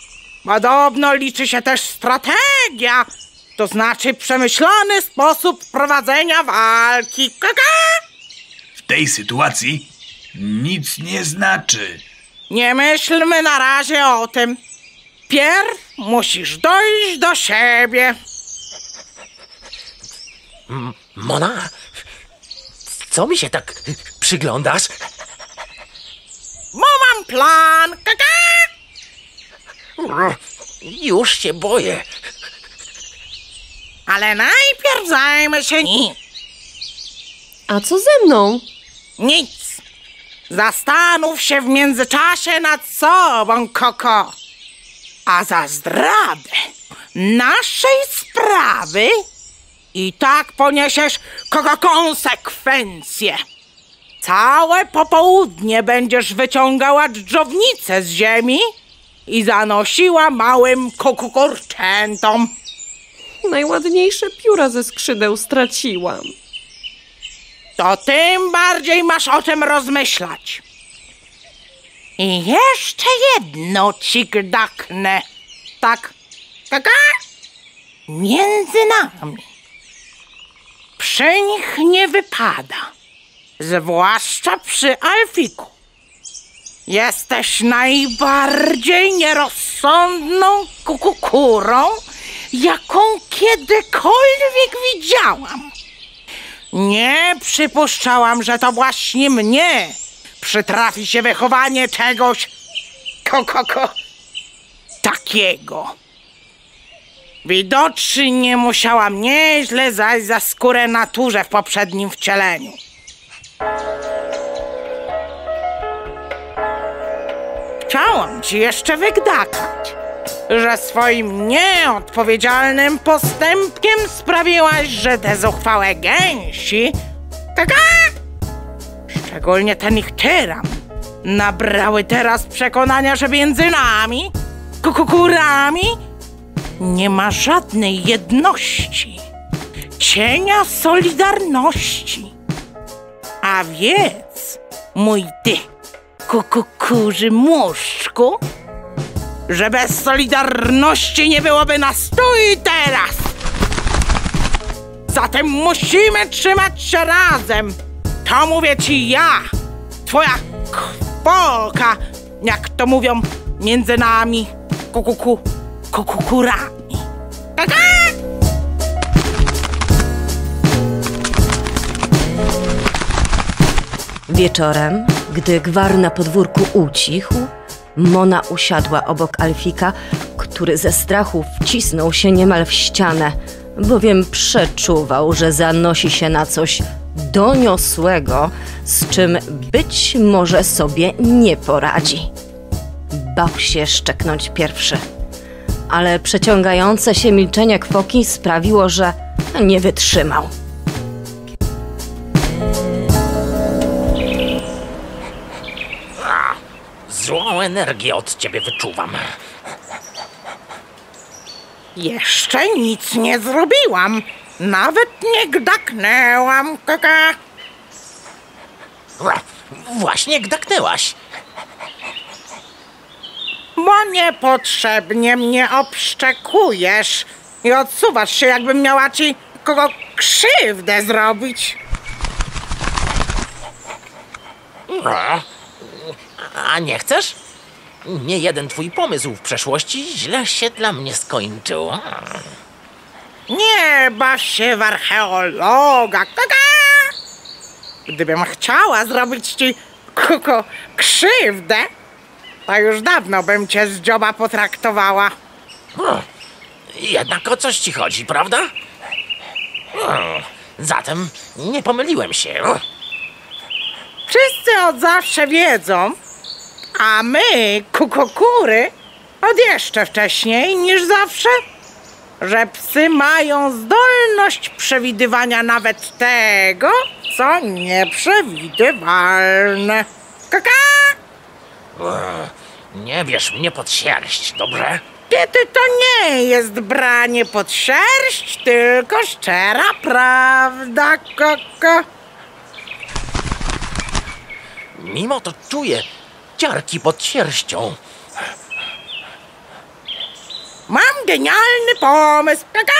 Speaker 3: Podobno liczy się też strategia, to znaczy przemyślany sposób prowadzenia walki. Kaka?
Speaker 6: W tej sytuacji nic nie znaczy.
Speaker 3: Nie myślmy na razie o tym. Pierw musisz dojść do siebie.
Speaker 1: Mona, co mi się tak przyglądasz?
Speaker 3: Bo mam plan. Kaka?
Speaker 1: Już się boję.
Speaker 3: Ale najpierw zajmę się nim.
Speaker 4: A co ze mną?
Speaker 3: Nic. Zastanów się w międzyczasie nad sobą, Koko. A za zdradę naszej sprawy i tak poniesiesz Koko konsekwencje. Całe popołudnie będziesz wyciągała dżdżownicę z ziemi i zanosiła małym kukukurczętom.
Speaker 4: Najładniejsze pióra ze skrzydeł straciłam.
Speaker 3: To tym bardziej masz o czym rozmyślać. I jeszcze jedno ci gdaknę. Tak, kaka? Między nami. Przy nich nie wypada. Zwłaszcza przy Alfiku. Jesteś najbardziej nierozsądną kukukurą, jaką kiedykolwiek widziałam. Nie przypuszczałam, że to właśnie mnie przytrafi się wychowanie czegoś ko, ko, ko, takiego. Widocznie musiałam nieźle zajść za skórę naturze w poprzednim wcieleniu. Chciałam ci jeszcze wygdakać, że swoim nieodpowiedzialnym postępkiem sprawiłaś, że te zuchwałe gęsi, kaka, szczególnie ten ich tyran, nabrały teraz przekonania, że między nami, kukukurami, nie ma żadnej jedności, cienia solidarności. A wiedz, mój ty, kukukurzy muszczku, że bez solidarności nie byłoby nas tu i teraz. Zatem musimy trzymać się razem. To mówię ci ja, twoja kwoka, jak to mówią między nami, kukuku, kukukurami. Kaka!
Speaker 2: Wieczorem, gdy gwar na podwórku ucichł, Mona usiadła obok Alfika, który ze strachu wcisnął się niemal w ścianę, bowiem przeczuwał, że zanosi się na coś doniosłego, z czym być może sobie nie poradzi. Bał się szczeknąć pierwszy. ale przeciągające się milczenie kwoki sprawiło, że nie wytrzymał.
Speaker 1: Złą energię od ciebie wyczuwam.
Speaker 3: Jeszcze nic nie zrobiłam. Nawet nie gdaknęłam, kaka.
Speaker 1: Właśnie gdaknęłaś.
Speaker 3: Bo niepotrzebnie mnie obszczekujesz i odsuwasz się, jakbym miała ci kogo krzywdę zrobić.
Speaker 1: A nie chcesz? Nie jeden twój pomysł w przeszłości źle się dla mnie skończył.
Speaker 3: Nie baw się w archeologa, kaka. Gdybym chciała zrobić ci kuko krzywdę, to już dawno bym cię z dzioba potraktowała.
Speaker 1: Jednak o coś ci chodzi, prawda? Zatem nie pomyliłem się.
Speaker 3: Wszyscy od zawsze wiedzą, a my, kukokury, od jeszcze wcześniej niż zawsze, że psy mają zdolność przewidywania nawet tego, co nieprzewidywalne. Kaka!
Speaker 1: Nie bierz mnie pod sierść, dobrze?
Speaker 3: Kiedy to nie jest branie pod sierść, tylko szczera prawda, koko.
Speaker 1: Mimo to czuję ciarki pod sierścią.
Speaker 3: Mam genialny pomysł, kaka!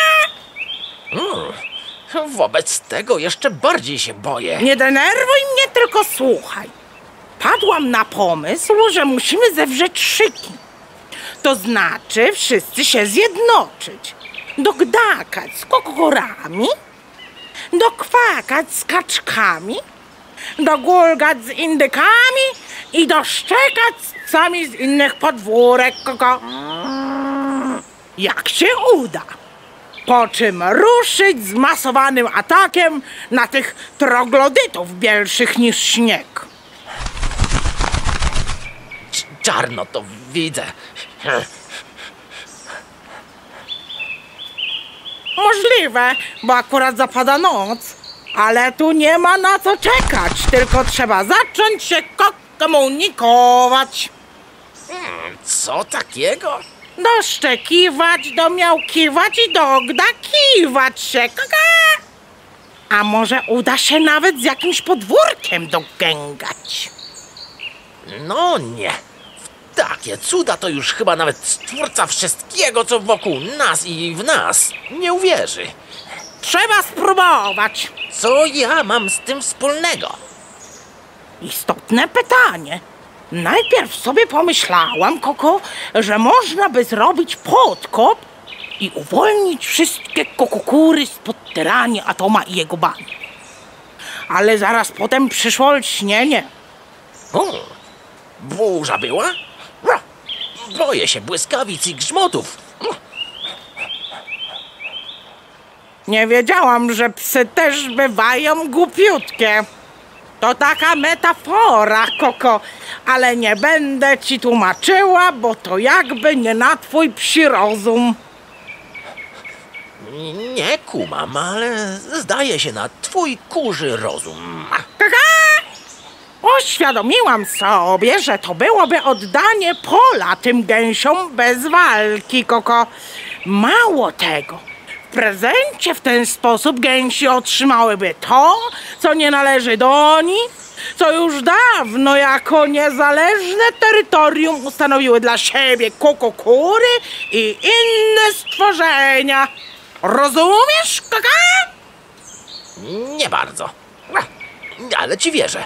Speaker 1: Wobec tego jeszcze bardziej się boję.
Speaker 3: Nie denerwuj mnie, tylko słuchaj. Padłam na pomysł, że musimy zewrzeć szyki. To znaczy wszyscy się zjednoczyć. Dogdakać z kokorami, dokwakać z kaczkami, dogulgać z indykami i doszczekać z psami z innych podwórek. Koko. Jak się uda. Po czym ruszyć zmasowanym atakiem na tych troglodytów bielszych niż śnieg.
Speaker 1: Czarno to widzę.
Speaker 3: Możliwe, bo akurat zapada noc. Ale tu nie ma na co czekać, tylko trzeba zacząć się ko- komunikować.
Speaker 1: Co takiego?
Speaker 3: Doszczekiwać, domiałkiwać i dogdakiwać się. Kaka. A może uda się nawet z jakimś podwórkiem dogęgać.
Speaker 1: No nie. W takie cuda to już chyba nawet stwórca wszystkiego, co wokół nas i w nas, nie uwierzy.
Speaker 3: Trzeba spróbować.
Speaker 1: Co ja mam z tym wspólnego?
Speaker 3: Istotne pytanie. Najpierw sobie pomyślałam, Koko, że można by zrobić podkop i uwolnić wszystkie kokokury spod tyranii Atoma i jego bani. Ale zaraz potem przyszło lśnienie.
Speaker 1: O, burza była? Ua, Boję się błyskawic i grzmotów.
Speaker 3: Nie wiedziałam, że psy też bywają głupiutkie. To taka metafora, Koko, ale nie będę ci tłumaczyła, bo to jakby nie na twój psi rozum.
Speaker 1: Nie kumam, ale zdaje się na twój kurzy rozum.
Speaker 3: Kaka! Uświadomiłam sobie, że to byłoby oddanie pola tym gęsiom bez walki, Koko. Mało tego. Prezencie w ten sposób gęsi otrzymałyby to, co nie należy do nich, co już dawno jako niezależne terytorium ustanowiły dla siebie kokokury i inne stworzenia. Rozumiesz, kaka?
Speaker 1: Nie bardzo. Ale ci wierzę.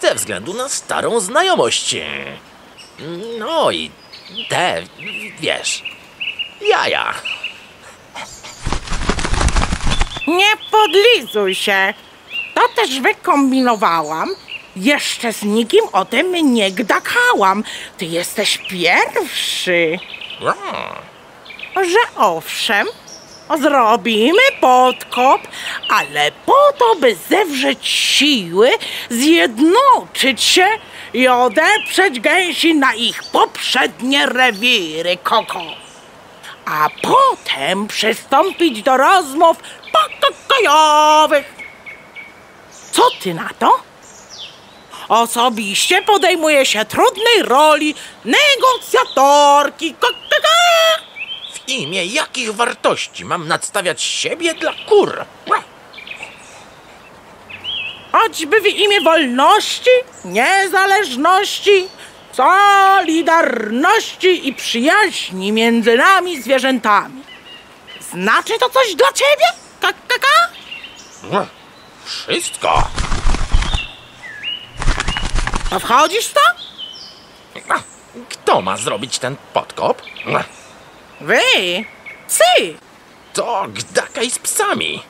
Speaker 1: Ze względu na starą znajomość. No i te, wiesz, jaja.
Speaker 3: Nie podlizuj się. To też wykombinowałam. Jeszcze z nikim o tym nie gdakałam. Ty jesteś pierwszy.
Speaker 1: Ua,
Speaker 3: Że owszem, zrobimy podkop, ale po to, by zewrzeć siły, zjednoczyć się i odeprzeć gęsi na ich poprzednie rewiry, Koko. A potem przystąpić do rozmów pokojowych. Co ty na to? Osobiście podejmuję się trudnej roli negocjatorki.
Speaker 1: W imię jakich wartości mam nadstawiać siebie dla kur?
Speaker 3: Choćby w imię wolności, niezależności, solidarności i przyjaźni między nami zwierzętami. Znaczy to coś dla ciebie? Ka- ka- ka?
Speaker 1: Wszystko.
Speaker 3: A wchodzisz w to?
Speaker 1: Kto ma zrobić ten podkop?
Speaker 3: Wy, psy.
Speaker 1: To gdakaj z psami.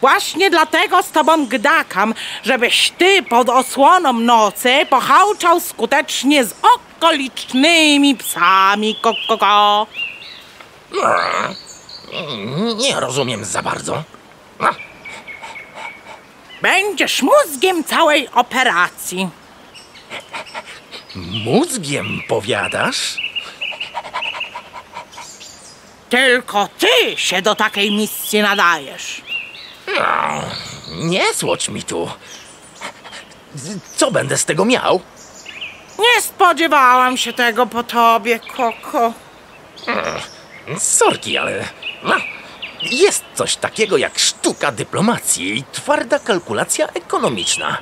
Speaker 3: Właśnie dlatego z tobą gdakam, żebyś ty pod osłoną nocy pochałczał skutecznie z okolicznymi psami. Ko, ko, ko.
Speaker 1: Nie rozumiem za bardzo.
Speaker 3: Będziesz mózgiem całej operacji.
Speaker 1: Mózgiem powiadasz?
Speaker 3: Tylko ty się do takiej misji nadajesz.
Speaker 1: Nie słodź mi tu. Co będę z tego miał?
Speaker 3: Nie spodziewałam się tego po tobie, Koko.
Speaker 1: Sorki, ale no, jest coś takiego jak sztuka dyplomacji i twarda kalkulacja ekonomiczna.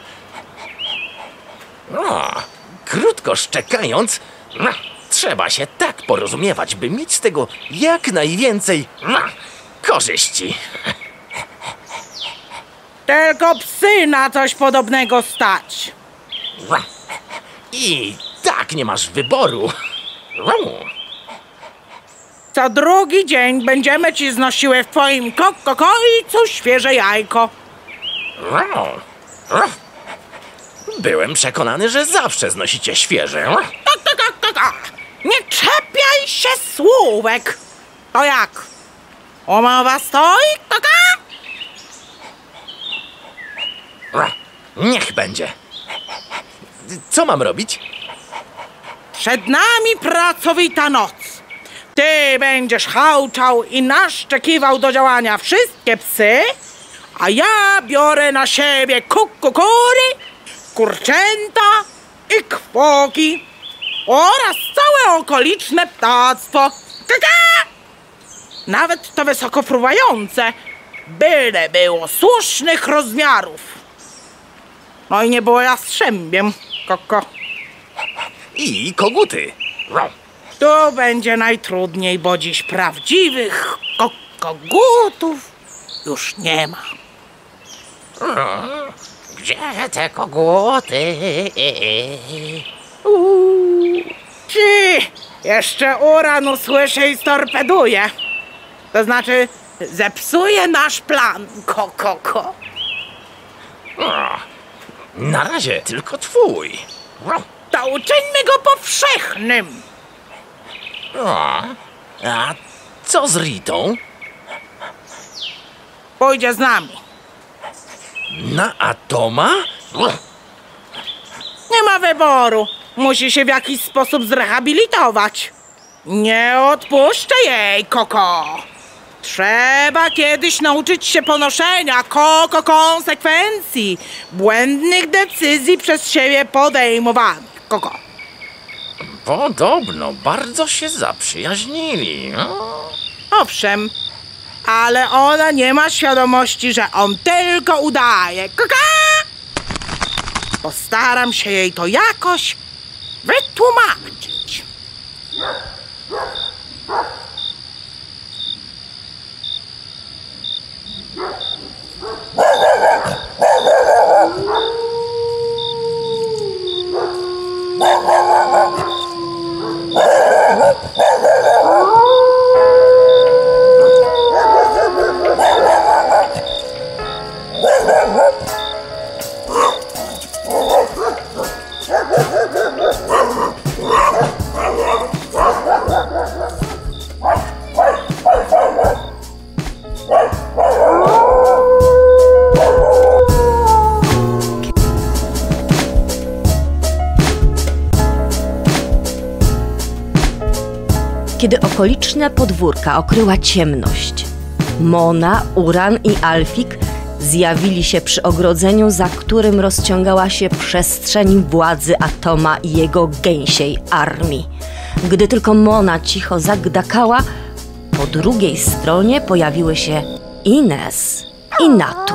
Speaker 1: No, krótko szczekając, no, trzeba się tak porozumiewać, by mieć z tego jak najwięcej no, korzyści.
Speaker 3: Tylko psy na coś podobnego stać.
Speaker 1: I tak nie masz wyboru.
Speaker 3: Co drugi dzień będziemy ci znosiły w twoim kokojcu świeże jajko.
Speaker 1: Byłem przekonany, że zawsze znosicie świeże.
Speaker 3: Tak, tak, tak. Nie czepiaj się słówek. To jak? Umowa stoi, kaka?
Speaker 1: Niech będzie. Co mam robić?
Speaker 3: Przed nami pracowita noc. Ty będziesz hałczał i naszczekiwał do działania wszystkie psy, a ja biorę na siebie kukukury, kurczęta i kwoki oraz całe okoliczne ptactwo. Kaka! Nawet to wysoko fruwające, byle było słusznych rozmiarów. No i nie było jastrzębiem, koko.
Speaker 1: I koguty.
Speaker 3: Tu będzie najtrudniej, bo dziś prawdziwych ko- kogutów już nie ma.
Speaker 1: Gdzie te koguty?
Speaker 3: Czy jeszcze uran usłyszy i storpeduje? To znaczy, zepsuje nasz plan, ko, ko, ko.
Speaker 1: Na razie tylko twój.
Speaker 3: To uczyńmy go powszechnym.
Speaker 1: A co z Ritą?
Speaker 3: Pójdzie z nami.
Speaker 1: Na Atoma?
Speaker 3: Nie ma wyboru. Musi się w jakiś sposób zrehabilitować. Nie odpuszczę jej, Koko. Trzeba kiedyś nauczyć się ponoszenia koko konsekwencji błędnych decyzji przez siebie podejmowanych. Koko.
Speaker 1: Podobno bardzo się zaprzyjaźnili.
Speaker 3: Owszem, ale ona nie ma świadomości, że on tylko udaje. Kaka! Postaram się jej to jakoś wytłumaczyć. Ha ha ha ha!
Speaker 2: Kiedy okoliczne podwórka okryła ciemność. Mona, Uran i Alfik zjawili się przy ogrodzeniu, za którym rozciągała się przestrzeń władzy Atoma i jego gęsiej armii. Gdy tylko Mona cicho zagdakała, po drugiej stronie pojawiły się Ines i Natu.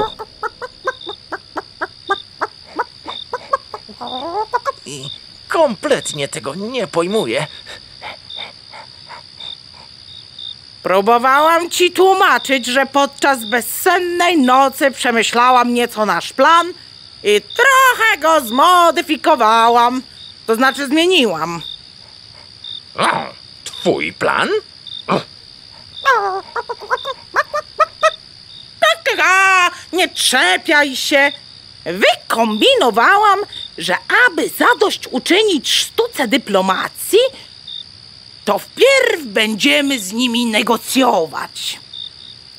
Speaker 1: I kompletnie tego nie pojmuję.
Speaker 3: Próbowałam ci tłumaczyć, że podczas bezsennej nocy przemyślałam nieco nasz plan i trochę go zmodyfikowałam. To znaczy zmieniłam.
Speaker 1: O, twój plan?
Speaker 3: A, nie czepiaj się. Wykombinowałam, że aby zadość uczynić sztuce dyplomacji, to wpierw będziemy z nimi negocjować.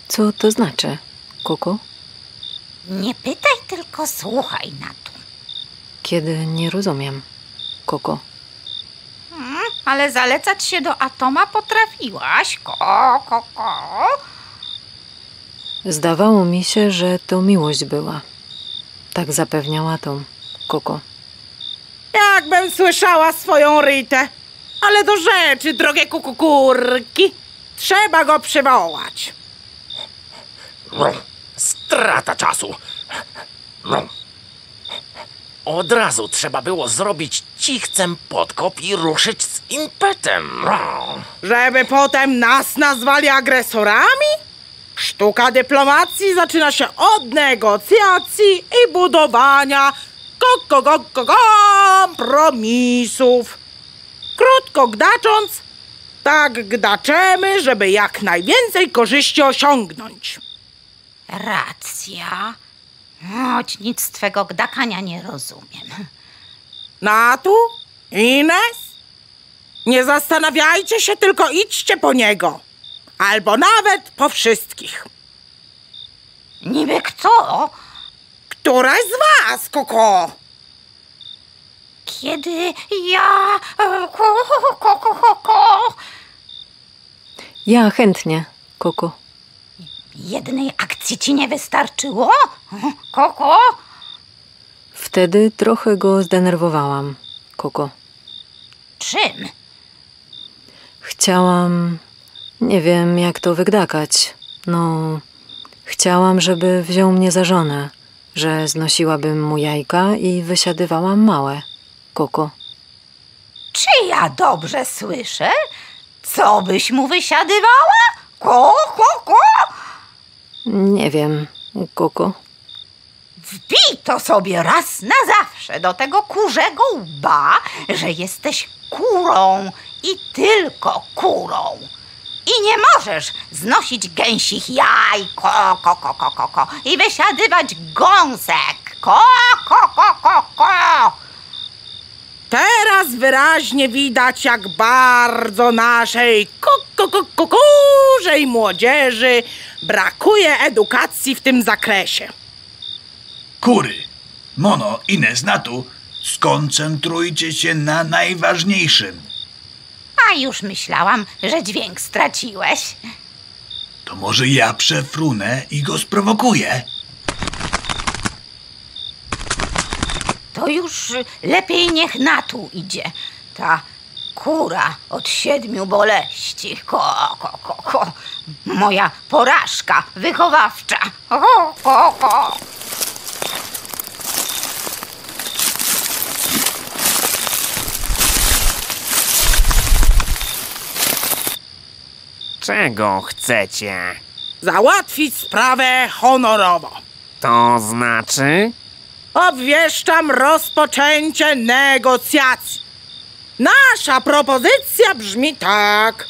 Speaker 8: Co to znaczy, Koko?
Speaker 5: Nie pytaj, tylko słuchaj na to.
Speaker 8: Kiedy nie rozumiem, Koko.
Speaker 5: Hmm, ale zalecać się do atoma potrafiłaś. Ko, ko, ko.
Speaker 8: Zdawało mi się, że to miłość była. Tak zapewniał Atom, Koko.
Speaker 3: Jakbym słyszała swoją rytę. Ale do rzeczy, drogie kukukurki. Trzeba go przywołać.
Speaker 1: Strata czasu. Od razu trzeba było zrobić cichcem podkop i ruszyć z impetem.
Speaker 3: Żeby potem nas nazwali agresorami? Sztuka dyplomacji zaczyna się od negocjacji i budowania ko- ko- ko- ko- kompromisów. Krótko gdacząc, tak gdaczemy, żeby jak najwięcej korzyści osiągnąć.
Speaker 5: Racja. Choć nic z twego gdakania nie rozumiem.
Speaker 3: Natu? Ines? Nie zastanawiajcie się, tylko idźcie po niego. Albo nawet po wszystkich.
Speaker 5: Niby kto?
Speaker 3: Któraś z was, Koko?
Speaker 5: Kiedy ja... ko, ko.
Speaker 8: Ja chętnie, Koko.
Speaker 5: Jednej akcji ci nie wystarczyło? Koko?
Speaker 8: Wtedy trochę go zdenerwowałam, Koko.
Speaker 5: Czym?
Speaker 8: Chciałam. Nie wiem, jak to wygdakać. No. Chciałam, żeby wziął mnie za żonę, że znosiłabym mu jajka i wysiadywałam małe. Koko.
Speaker 5: Czy ja dobrze słyszę? Co byś mu wysiadywała? Ko, ko, ko?
Speaker 8: Nie wiem, Koko.
Speaker 5: Wbij to sobie raz na zawsze do tego kurzego łba, że jesteś kurą i tylko kurą. I nie możesz znosić gęsich jaj, ko, ko, ko, ko, ko, ko, i wysiadywać gąsek, ko, ko, ko, ko, ko.
Speaker 3: Teraz wyraźnie widać, jak bardzo naszej kurzej młodzieży brakuje edukacji w tym zakresie.
Speaker 6: Kury, Mono, Ines, Natu, skoncentrujcie się na najważniejszym.
Speaker 5: A już myślałam, że dźwięk straciłeś.
Speaker 6: To może ja przefrunę i go sprowokuję?
Speaker 5: To już lepiej niech na tu idzie. Ta kura od siedmiu boleści. Ko, ko, ko, ko. Moja porażka wychowawcza. Ko, ko, ko.
Speaker 7: Czego chcecie?
Speaker 3: Załatwić sprawę honorowo.
Speaker 7: To znaczy?
Speaker 3: Obwieszczam rozpoczęcie negocjacji. Nasza propozycja brzmi tak.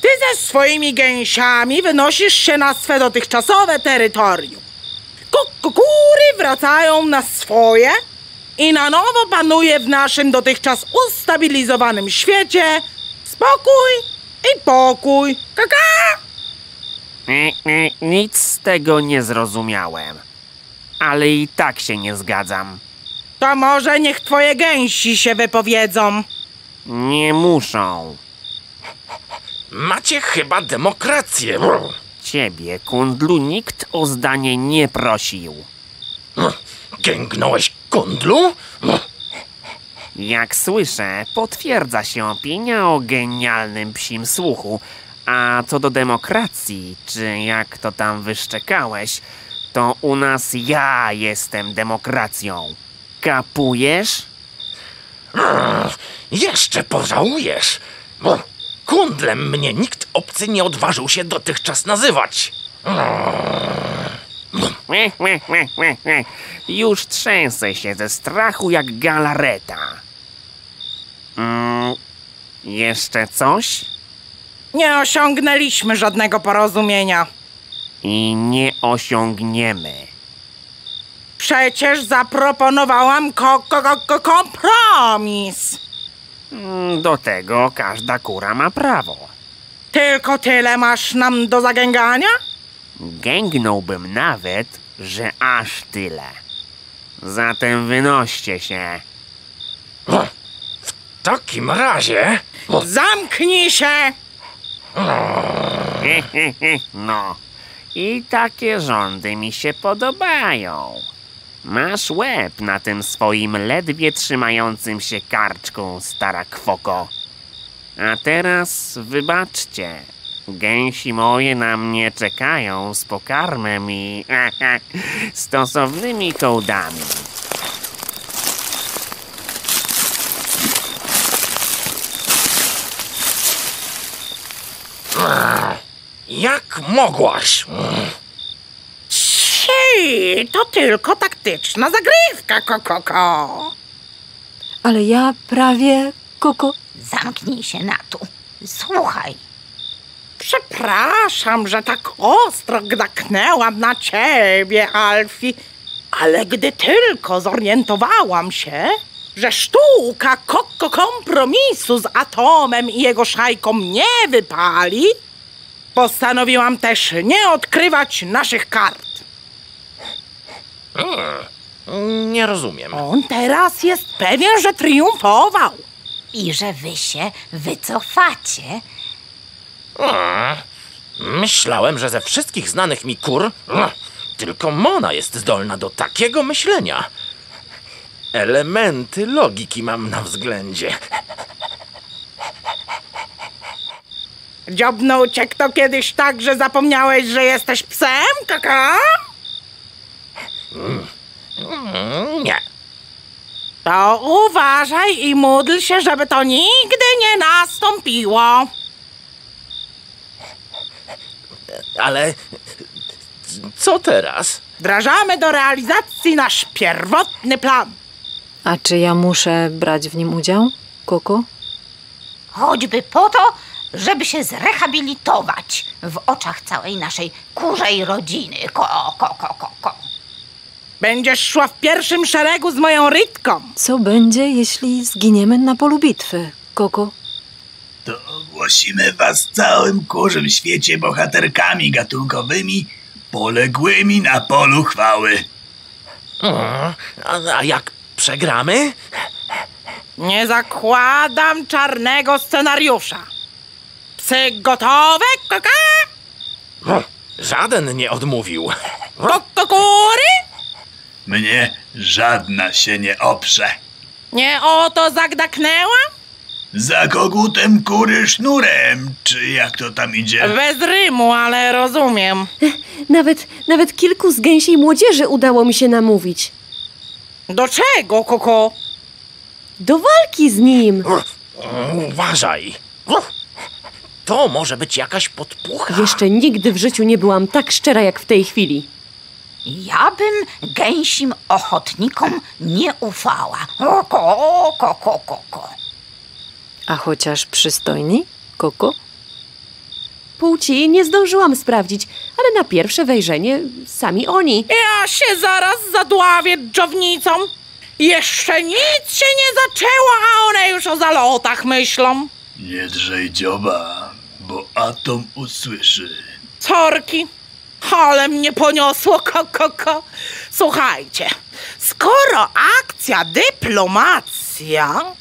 Speaker 3: Ty ze swoimi gęsiami wynosisz się na swe dotychczasowe terytorium. Kukury wracają na swoje i na nowo panuje w naszym dotychczas ustabilizowanym świecie spokój i pokój. Kaka!
Speaker 7: E, e, nic z tego nie zrozumiałem. Ale i tak się nie zgadzam.
Speaker 3: To może niech twoje gęsi się wypowiedzą.
Speaker 7: Nie muszą.
Speaker 1: Macie chyba demokrację.
Speaker 7: Ciebie, kundlu, nikt o zdanie nie prosił.
Speaker 1: Gęgnąłeś kundlu?
Speaker 7: Jak słyszę, potwierdza się opinia o genialnym psim słuchu. A co do demokracji, czy jak to tam wyszczekałeś, to u nas ja jestem demokracją. Kapujesz?
Speaker 1: Jeszcze pożałujesz. Bo kundlem mnie nikt obcy nie odważył się dotychczas nazywać.
Speaker 7: Już trzęsę się ze strachu jak galareta. Mm, jeszcze coś?
Speaker 3: Nie osiągnęliśmy żadnego porozumienia.
Speaker 7: I nie osiągniemy.
Speaker 3: Przecież zaproponowałam ko ko ko ko kompromis.
Speaker 7: Mm, Do tego każda kura ma prawo.
Speaker 3: Tylko tyle masz nam do zagęgania?
Speaker 7: Gęgnąłbym nawet, że aż tyle. Zatem wynoście się.
Speaker 1: W takim razie...
Speaker 3: Zamknij się!
Speaker 7: No, i takie rządy mi się podobają. Masz łeb na tym swoim ledwie trzymającym się karczką, stara kwoko. A teraz wybaczcie. Gęsi moje na mnie czekają z pokarmem i stosownymi kołdami.
Speaker 1: Jak mogłaś?
Speaker 3: Ci, to tylko taktyczna zagrywka, ko, ko, ko.
Speaker 8: Ale ja prawie, Koko,
Speaker 5: Zamknij się na tu. Słuchaj,
Speaker 3: Przepraszam, że tak ostro gdaknęłam na ciebie, Alfie, ale gdy tylko zorientowałam się, że sztuka koko kompromisu z Atomem i jego szajką nie wypali, postanowiłam też nie odkrywać naszych kart.
Speaker 1: Nie rozumiem.
Speaker 3: On teraz jest pewien, że triumfował.
Speaker 5: i że wy się wycofacie.
Speaker 1: Myślałem, że ze wszystkich znanych mi kur tylko Mona jest zdolna do takiego myślenia. Elementy logiki mam na względzie.
Speaker 3: Dziobnął cię kto kiedyś tak, że zapomniałeś, że jesteś psem, kaka?
Speaker 1: Mm, Nie.
Speaker 3: To uważaj i módl się, żeby to nigdy nie nastąpiło.
Speaker 1: Ale co teraz?
Speaker 3: Wdrażamy do realizacji nasz pierwotny plan.
Speaker 8: a czy ja muszę brać w nim udział, Koko?
Speaker 5: Choćby po to, żeby się zrehabilitować w oczach całej naszej kurzej rodziny. Ko, ko, ko, ko, ko.
Speaker 3: Będziesz szła w pierwszym szeregu z moją rytką.
Speaker 8: Co będzie, jeśli zginiemy na polu bitwy, Koko?
Speaker 6: To ogłosimy was w całym kurzym świecie bohaterkami gatunkowymi, poległymi na polu chwały.
Speaker 1: Mm, A, a jak przegramy?
Speaker 3: Nie zakładam czarnego scenariusza. Psy gotowe, kaka?
Speaker 1: Żaden nie odmówił.
Speaker 3: Kokokury?
Speaker 6: Mnie żadna się nie oprze.
Speaker 3: Nie o to zagdaknęłam?
Speaker 6: Za kogutem kury sznurem, czy jak to tam idzie?
Speaker 3: Bez rymu, ale rozumiem.
Speaker 4: Nawet, nawet kilku z gęsiej młodzieży udało mi się namówić.
Speaker 3: Do czego, koko?
Speaker 4: Do walki z nim.
Speaker 1: Uważaj. To może być jakaś podpucha.
Speaker 4: Jeszcze nigdy w życiu nie byłam tak szczera jak w tej chwili.
Speaker 5: Ja bym gęsim ochotnikom nie ufała. O, ko, ko, ko, ko, ko.
Speaker 8: A chociaż przystojni, Koko?
Speaker 4: Płci nie zdążyłam sprawdzić, ale na pierwsze wejrzenie sami oni.
Speaker 3: Ja się zaraz zadławię dżownicą. Jeszcze nic się nie zaczęło, a one już o zalotach myślą.
Speaker 6: Nie drżej dzioba, bo atom usłyszy.
Speaker 3: Sorki, ale mnie poniosło, ko, ko. Słuchajcie, skoro akcja dyplomacja,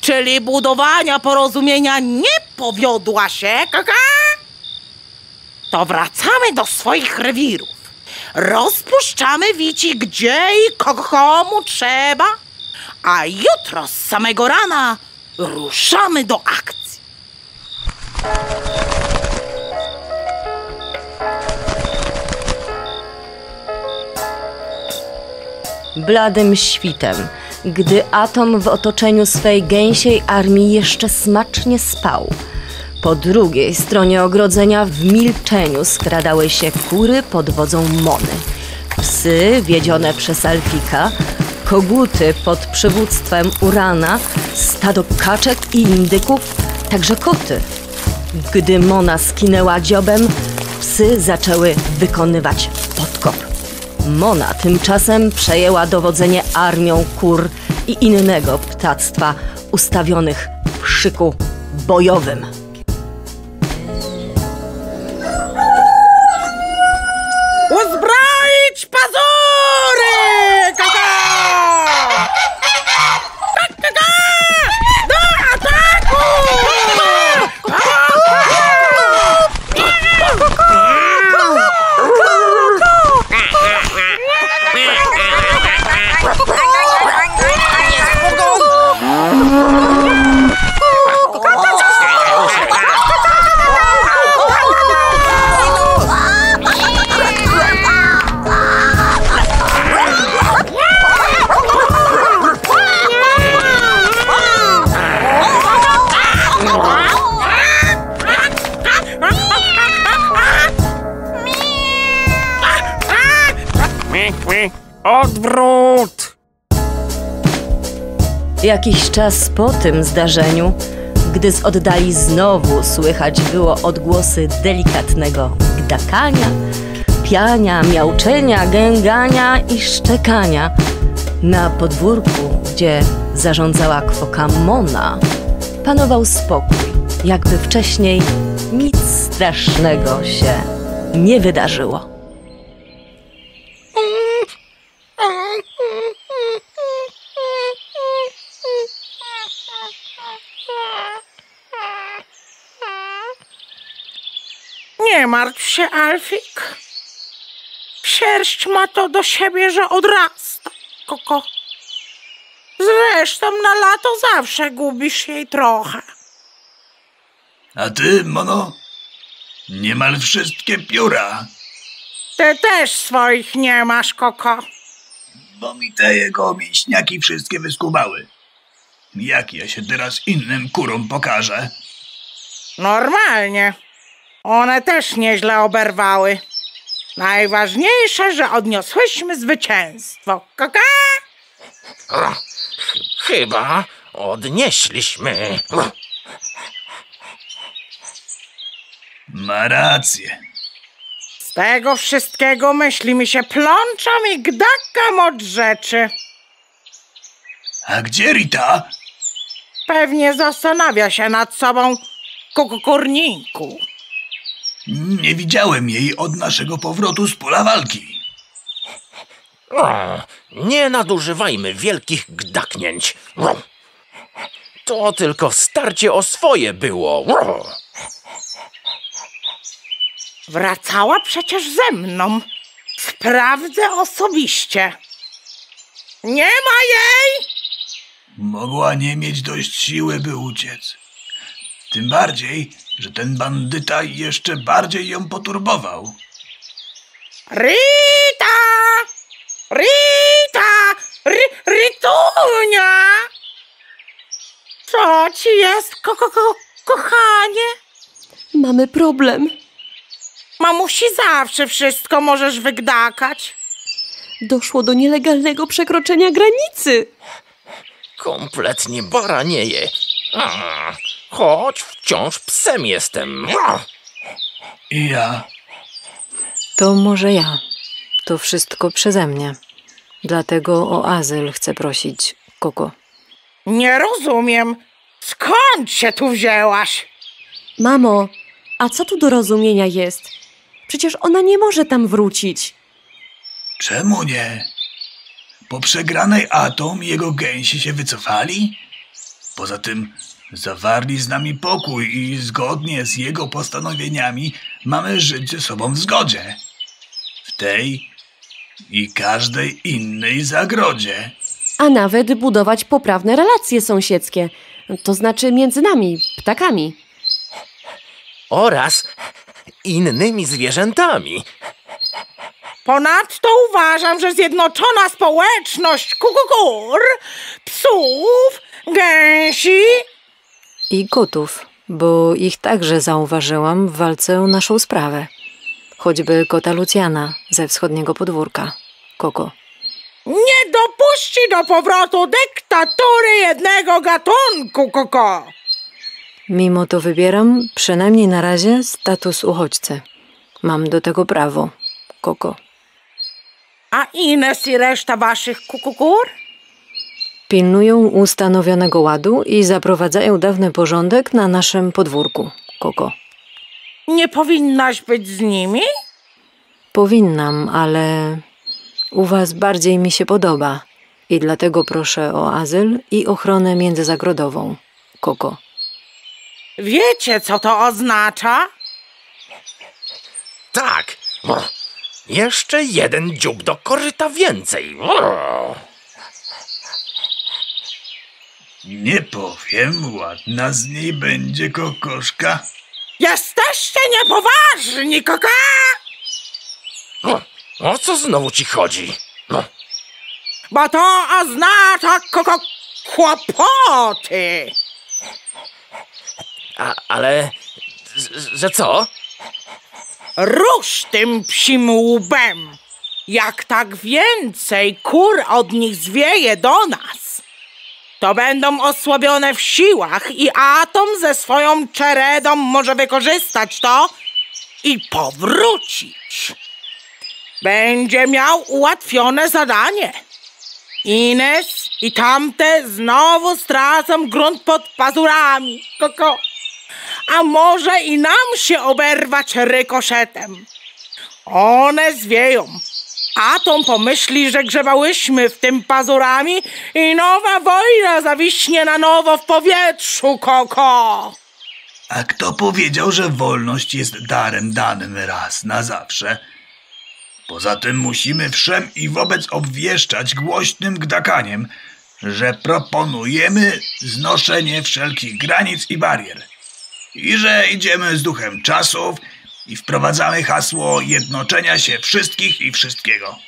Speaker 3: czyli budowania porozumienia nie powiodła się, kaka, to wracamy do swoich rewirów. Rozpuszczamy wici gdzie i komu trzeba, a jutro z samego rana ruszamy do akcji.
Speaker 2: Bladym świtem, gdy Atom w otoczeniu swej gęsiej armii jeszcze smacznie spał. Po drugiej stronie ogrodzenia w milczeniu skradały się kury pod wodzą Mony. Psy wiedzione przez Alfika, koguty pod przywództwem Urana, stado kaczek i indyków, także koty. Gdy Mona skinęła dziobem, psy zaczęły wykonywać podkop. Mona tymczasem przejęła dowodzenie armią kur i innego ptactwa ustawionych w szyku bojowym. Jakiś czas po tym zdarzeniu, gdy z oddali znowu słychać było odgłosy delikatnego gdakania, piania, miauczenia, gęgania i szczekania, na podwórku, gdzie zarządzała kwoka Mona, panował spokój, jakby wcześniej nic strasznego się nie wydarzyło.
Speaker 3: Nie martw się, Alfik. Sierść ma to do siebie, że odrasta, koko. Zresztą na lato zawsze gubisz jej trochę.
Speaker 6: A ty, Mono? Niemal wszystkie pióra,
Speaker 3: Ty też swoich nie masz, koko.
Speaker 6: bo mi te jego mięśniaki wszystkie wyskubały. Jak ja się teraz innym kurom pokażę?
Speaker 3: Normalnie. One też nieźle oberwały. Najważniejsze, że odniosłyśmy zwycięstwo. Kaka!
Speaker 1: Chyba odnieśliśmy.
Speaker 6: Ma rację.
Speaker 3: Z tego wszystkiego myśli mi się plączą i gdakam od rzeczy.
Speaker 6: A gdzie Rita?
Speaker 3: Pewnie zastanawia się nad sobą kukukurniku.
Speaker 6: Nie widziałem jej od naszego powrotu z pola walki.
Speaker 1: O, nie nadużywajmy wielkich gdaknięć. To tylko starcie o swoje było.
Speaker 3: Wracała przecież ze mną. Sprawdzę osobiście. Nie ma jej!
Speaker 6: Mogła nie mieć dość siły, by uciec. Tym bardziej, że ten bandyta jeszcze bardziej ją poturbował.
Speaker 3: Rita! Rita! Ry, Ritunia! Co ci jest, ko, ko, ko, kochanie?
Speaker 4: Mamy problem.
Speaker 3: Mamusi zawsze wszystko możesz wygdakać.
Speaker 4: Doszło do nielegalnego przekroczenia granicy.
Speaker 1: Kompletnie baranieje. A, Choć wciąż psem jestem.
Speaker 6: I ja.
Speaker 8: To może ja. To wszystko przeze mnie. Dlatego o azyl chcę prosić, Koko.
Speaker 3: Nie rozumiem. Skąd się tu wzięłaś?
Speaker 4: Mamo, a co tu do rozumienia jest? Przecież ona nie może tam wrócić.
Speaker 6: Czemu nie? Po przegranej Atom jego gęsi się wycofali? Poza tym Zawarli z nami pokój i zgodnie z jego postanowieniami mamy żyć ze sobą w zgodzie. W tej i każdej innej zagrodzie.
Speaker 4: A nawet budować poprawne relacje sąsiedzkie. To znaczy między nami, ptakami.
Speaker 1: Oraz innymi zwierzętami.
Speaker 3: Ponadto uważam, że zjednoczona społeczność kukukur, psów, gęsi
Speaker 8: I kotów, bo ich także zauważyłam w walce o naszą sprawę. Choćby kota Lucjana ze wschodniego podwórka. Koko.
Speaker 3: nie dopuści do powrotu dyktatury jednego gatunku, koko.
Speaker 8: Mimo to wybieram, przynajmniej na razie, status uchodźcy. Mam do tego prawo. Koko.
Speaker 3: A Ines i reszta waszych kukukur?
Speaker 8: Pilnują ustanowionego ładu i zaprowadzają dawny porządek na naszym podwórku. Koko.
Speaker 3: Nie powinnaś być z nimi?
Speaker 8: Powinnam, ale u was bardziej mi się podoba i dlatego proszę o azyl i ochronę międzyzagrodową. Koko.
Speaker 3: Wiecie, co to oznacza?
Speaker 1: Tak. Jeszcze jeden dziób do koryta więcej. O.
Speaker 6: Nie powiem, ładna z niej będzie kokoszka.
Speaker 3: Jesteście niepoważni, koko!
Speaker 1: O, o co znowu ci chodzi? No,
Speaker 3: Bo to oznacza koko kłopoty.
Speaker 1: a, ale... z- Że co?
Speaker 3: Rusz tym psim łbem. Jak tak więcej kur od nich zwieje do nas, to będą osłabione w siłach i Atom ze swoją czeredą może wykorzystać to i powrócić. Będzie miał ułatwione zadanie. Ines i tamte znowu stracą grunt pod pazurami. Koko. A może i nam się oberwać rykoszetem. One zwieją. Atom pomyśli, że grzebałyśmy w tym pazurami i nowa wojna zawiśnie na nowo w powietrzu, Koko.
Speaker 6: A kto powiedział, że wolność jest darem danym raz na zawsze? Poza tym musimy wszem i wobec obwieszczać głośnym gdakaniem, że proponujemy znoszenie wszelkich granic i barier. I że idziemy z duchem czasów i wprowadzamy hasło jednoczenia się wszystkich i wszystkiego.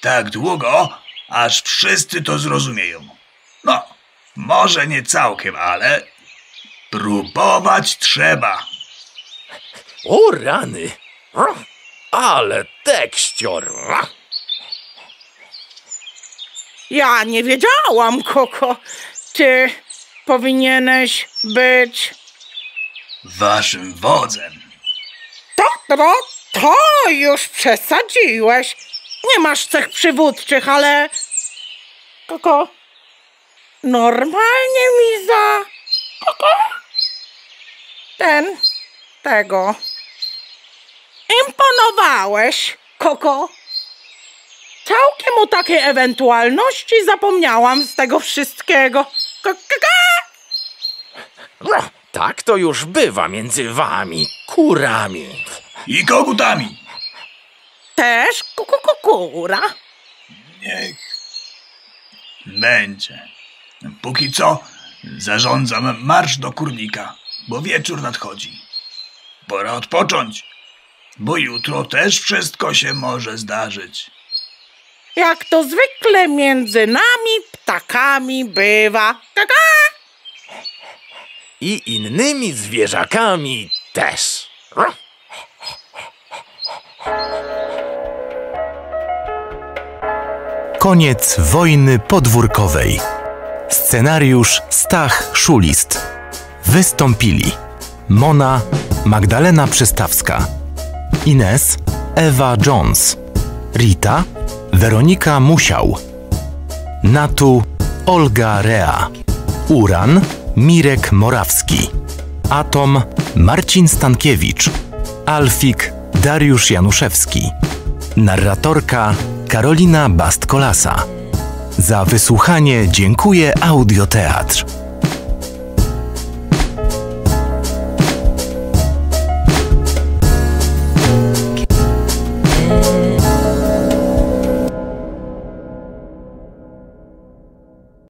Speaker 6: Tak długo, aż wszyscy to zrozumieją. No, może nie całkiem, ale próbować trzeba.
Speaker 1: O rany! Ale tekścior!
Speaker 3: Ja nie wiedziałam, Koko. Ty powinieneś być...
Speaker 6: Waszym wodzem.
Speaker 3: To, to, już przesadziłeś. Nie masz cech przywódczych, ale... Koko... Normalnie mi za... Koko... Ten... Tego... Imponowałeś, Koko. Całkiem u takiej ewentualności zapomniałam z tego wszystkiego. Ko- ko- ko-
Speaker 1: o, Tak to już bywa między wami, kurami.
Speaker 6: I kogutami.
Speaker 3: Też ku- ku- ku- kura.
Speaker 6: Niech będzie. Póki co zarządzam marsz do kurnika, bo wieczór nadchodzi. Pora odpocząć, bo jutro też wszystko się może zdarzyć.
Speaker 3: Jak to zwykle między nami, ptakami, bywa. Kaka!
Speaker 1: I innymi zwierzakami też.
Speaker 9: Koniec wojny podwórkowej. Scenariusz Stach Szulist. Wystąpili Mona Magdalena Przystawska, Ines Ewa Jones, Rita Weronika Musiał, Natu Olga Rea, Uran Mirek Morawski, Atom Marcin Stankiewicz, Alfik Dariusz Januszewski. Narratorka Karolina Bast-Kolasa. Za wysłuchanie dziękuję Audioteatr.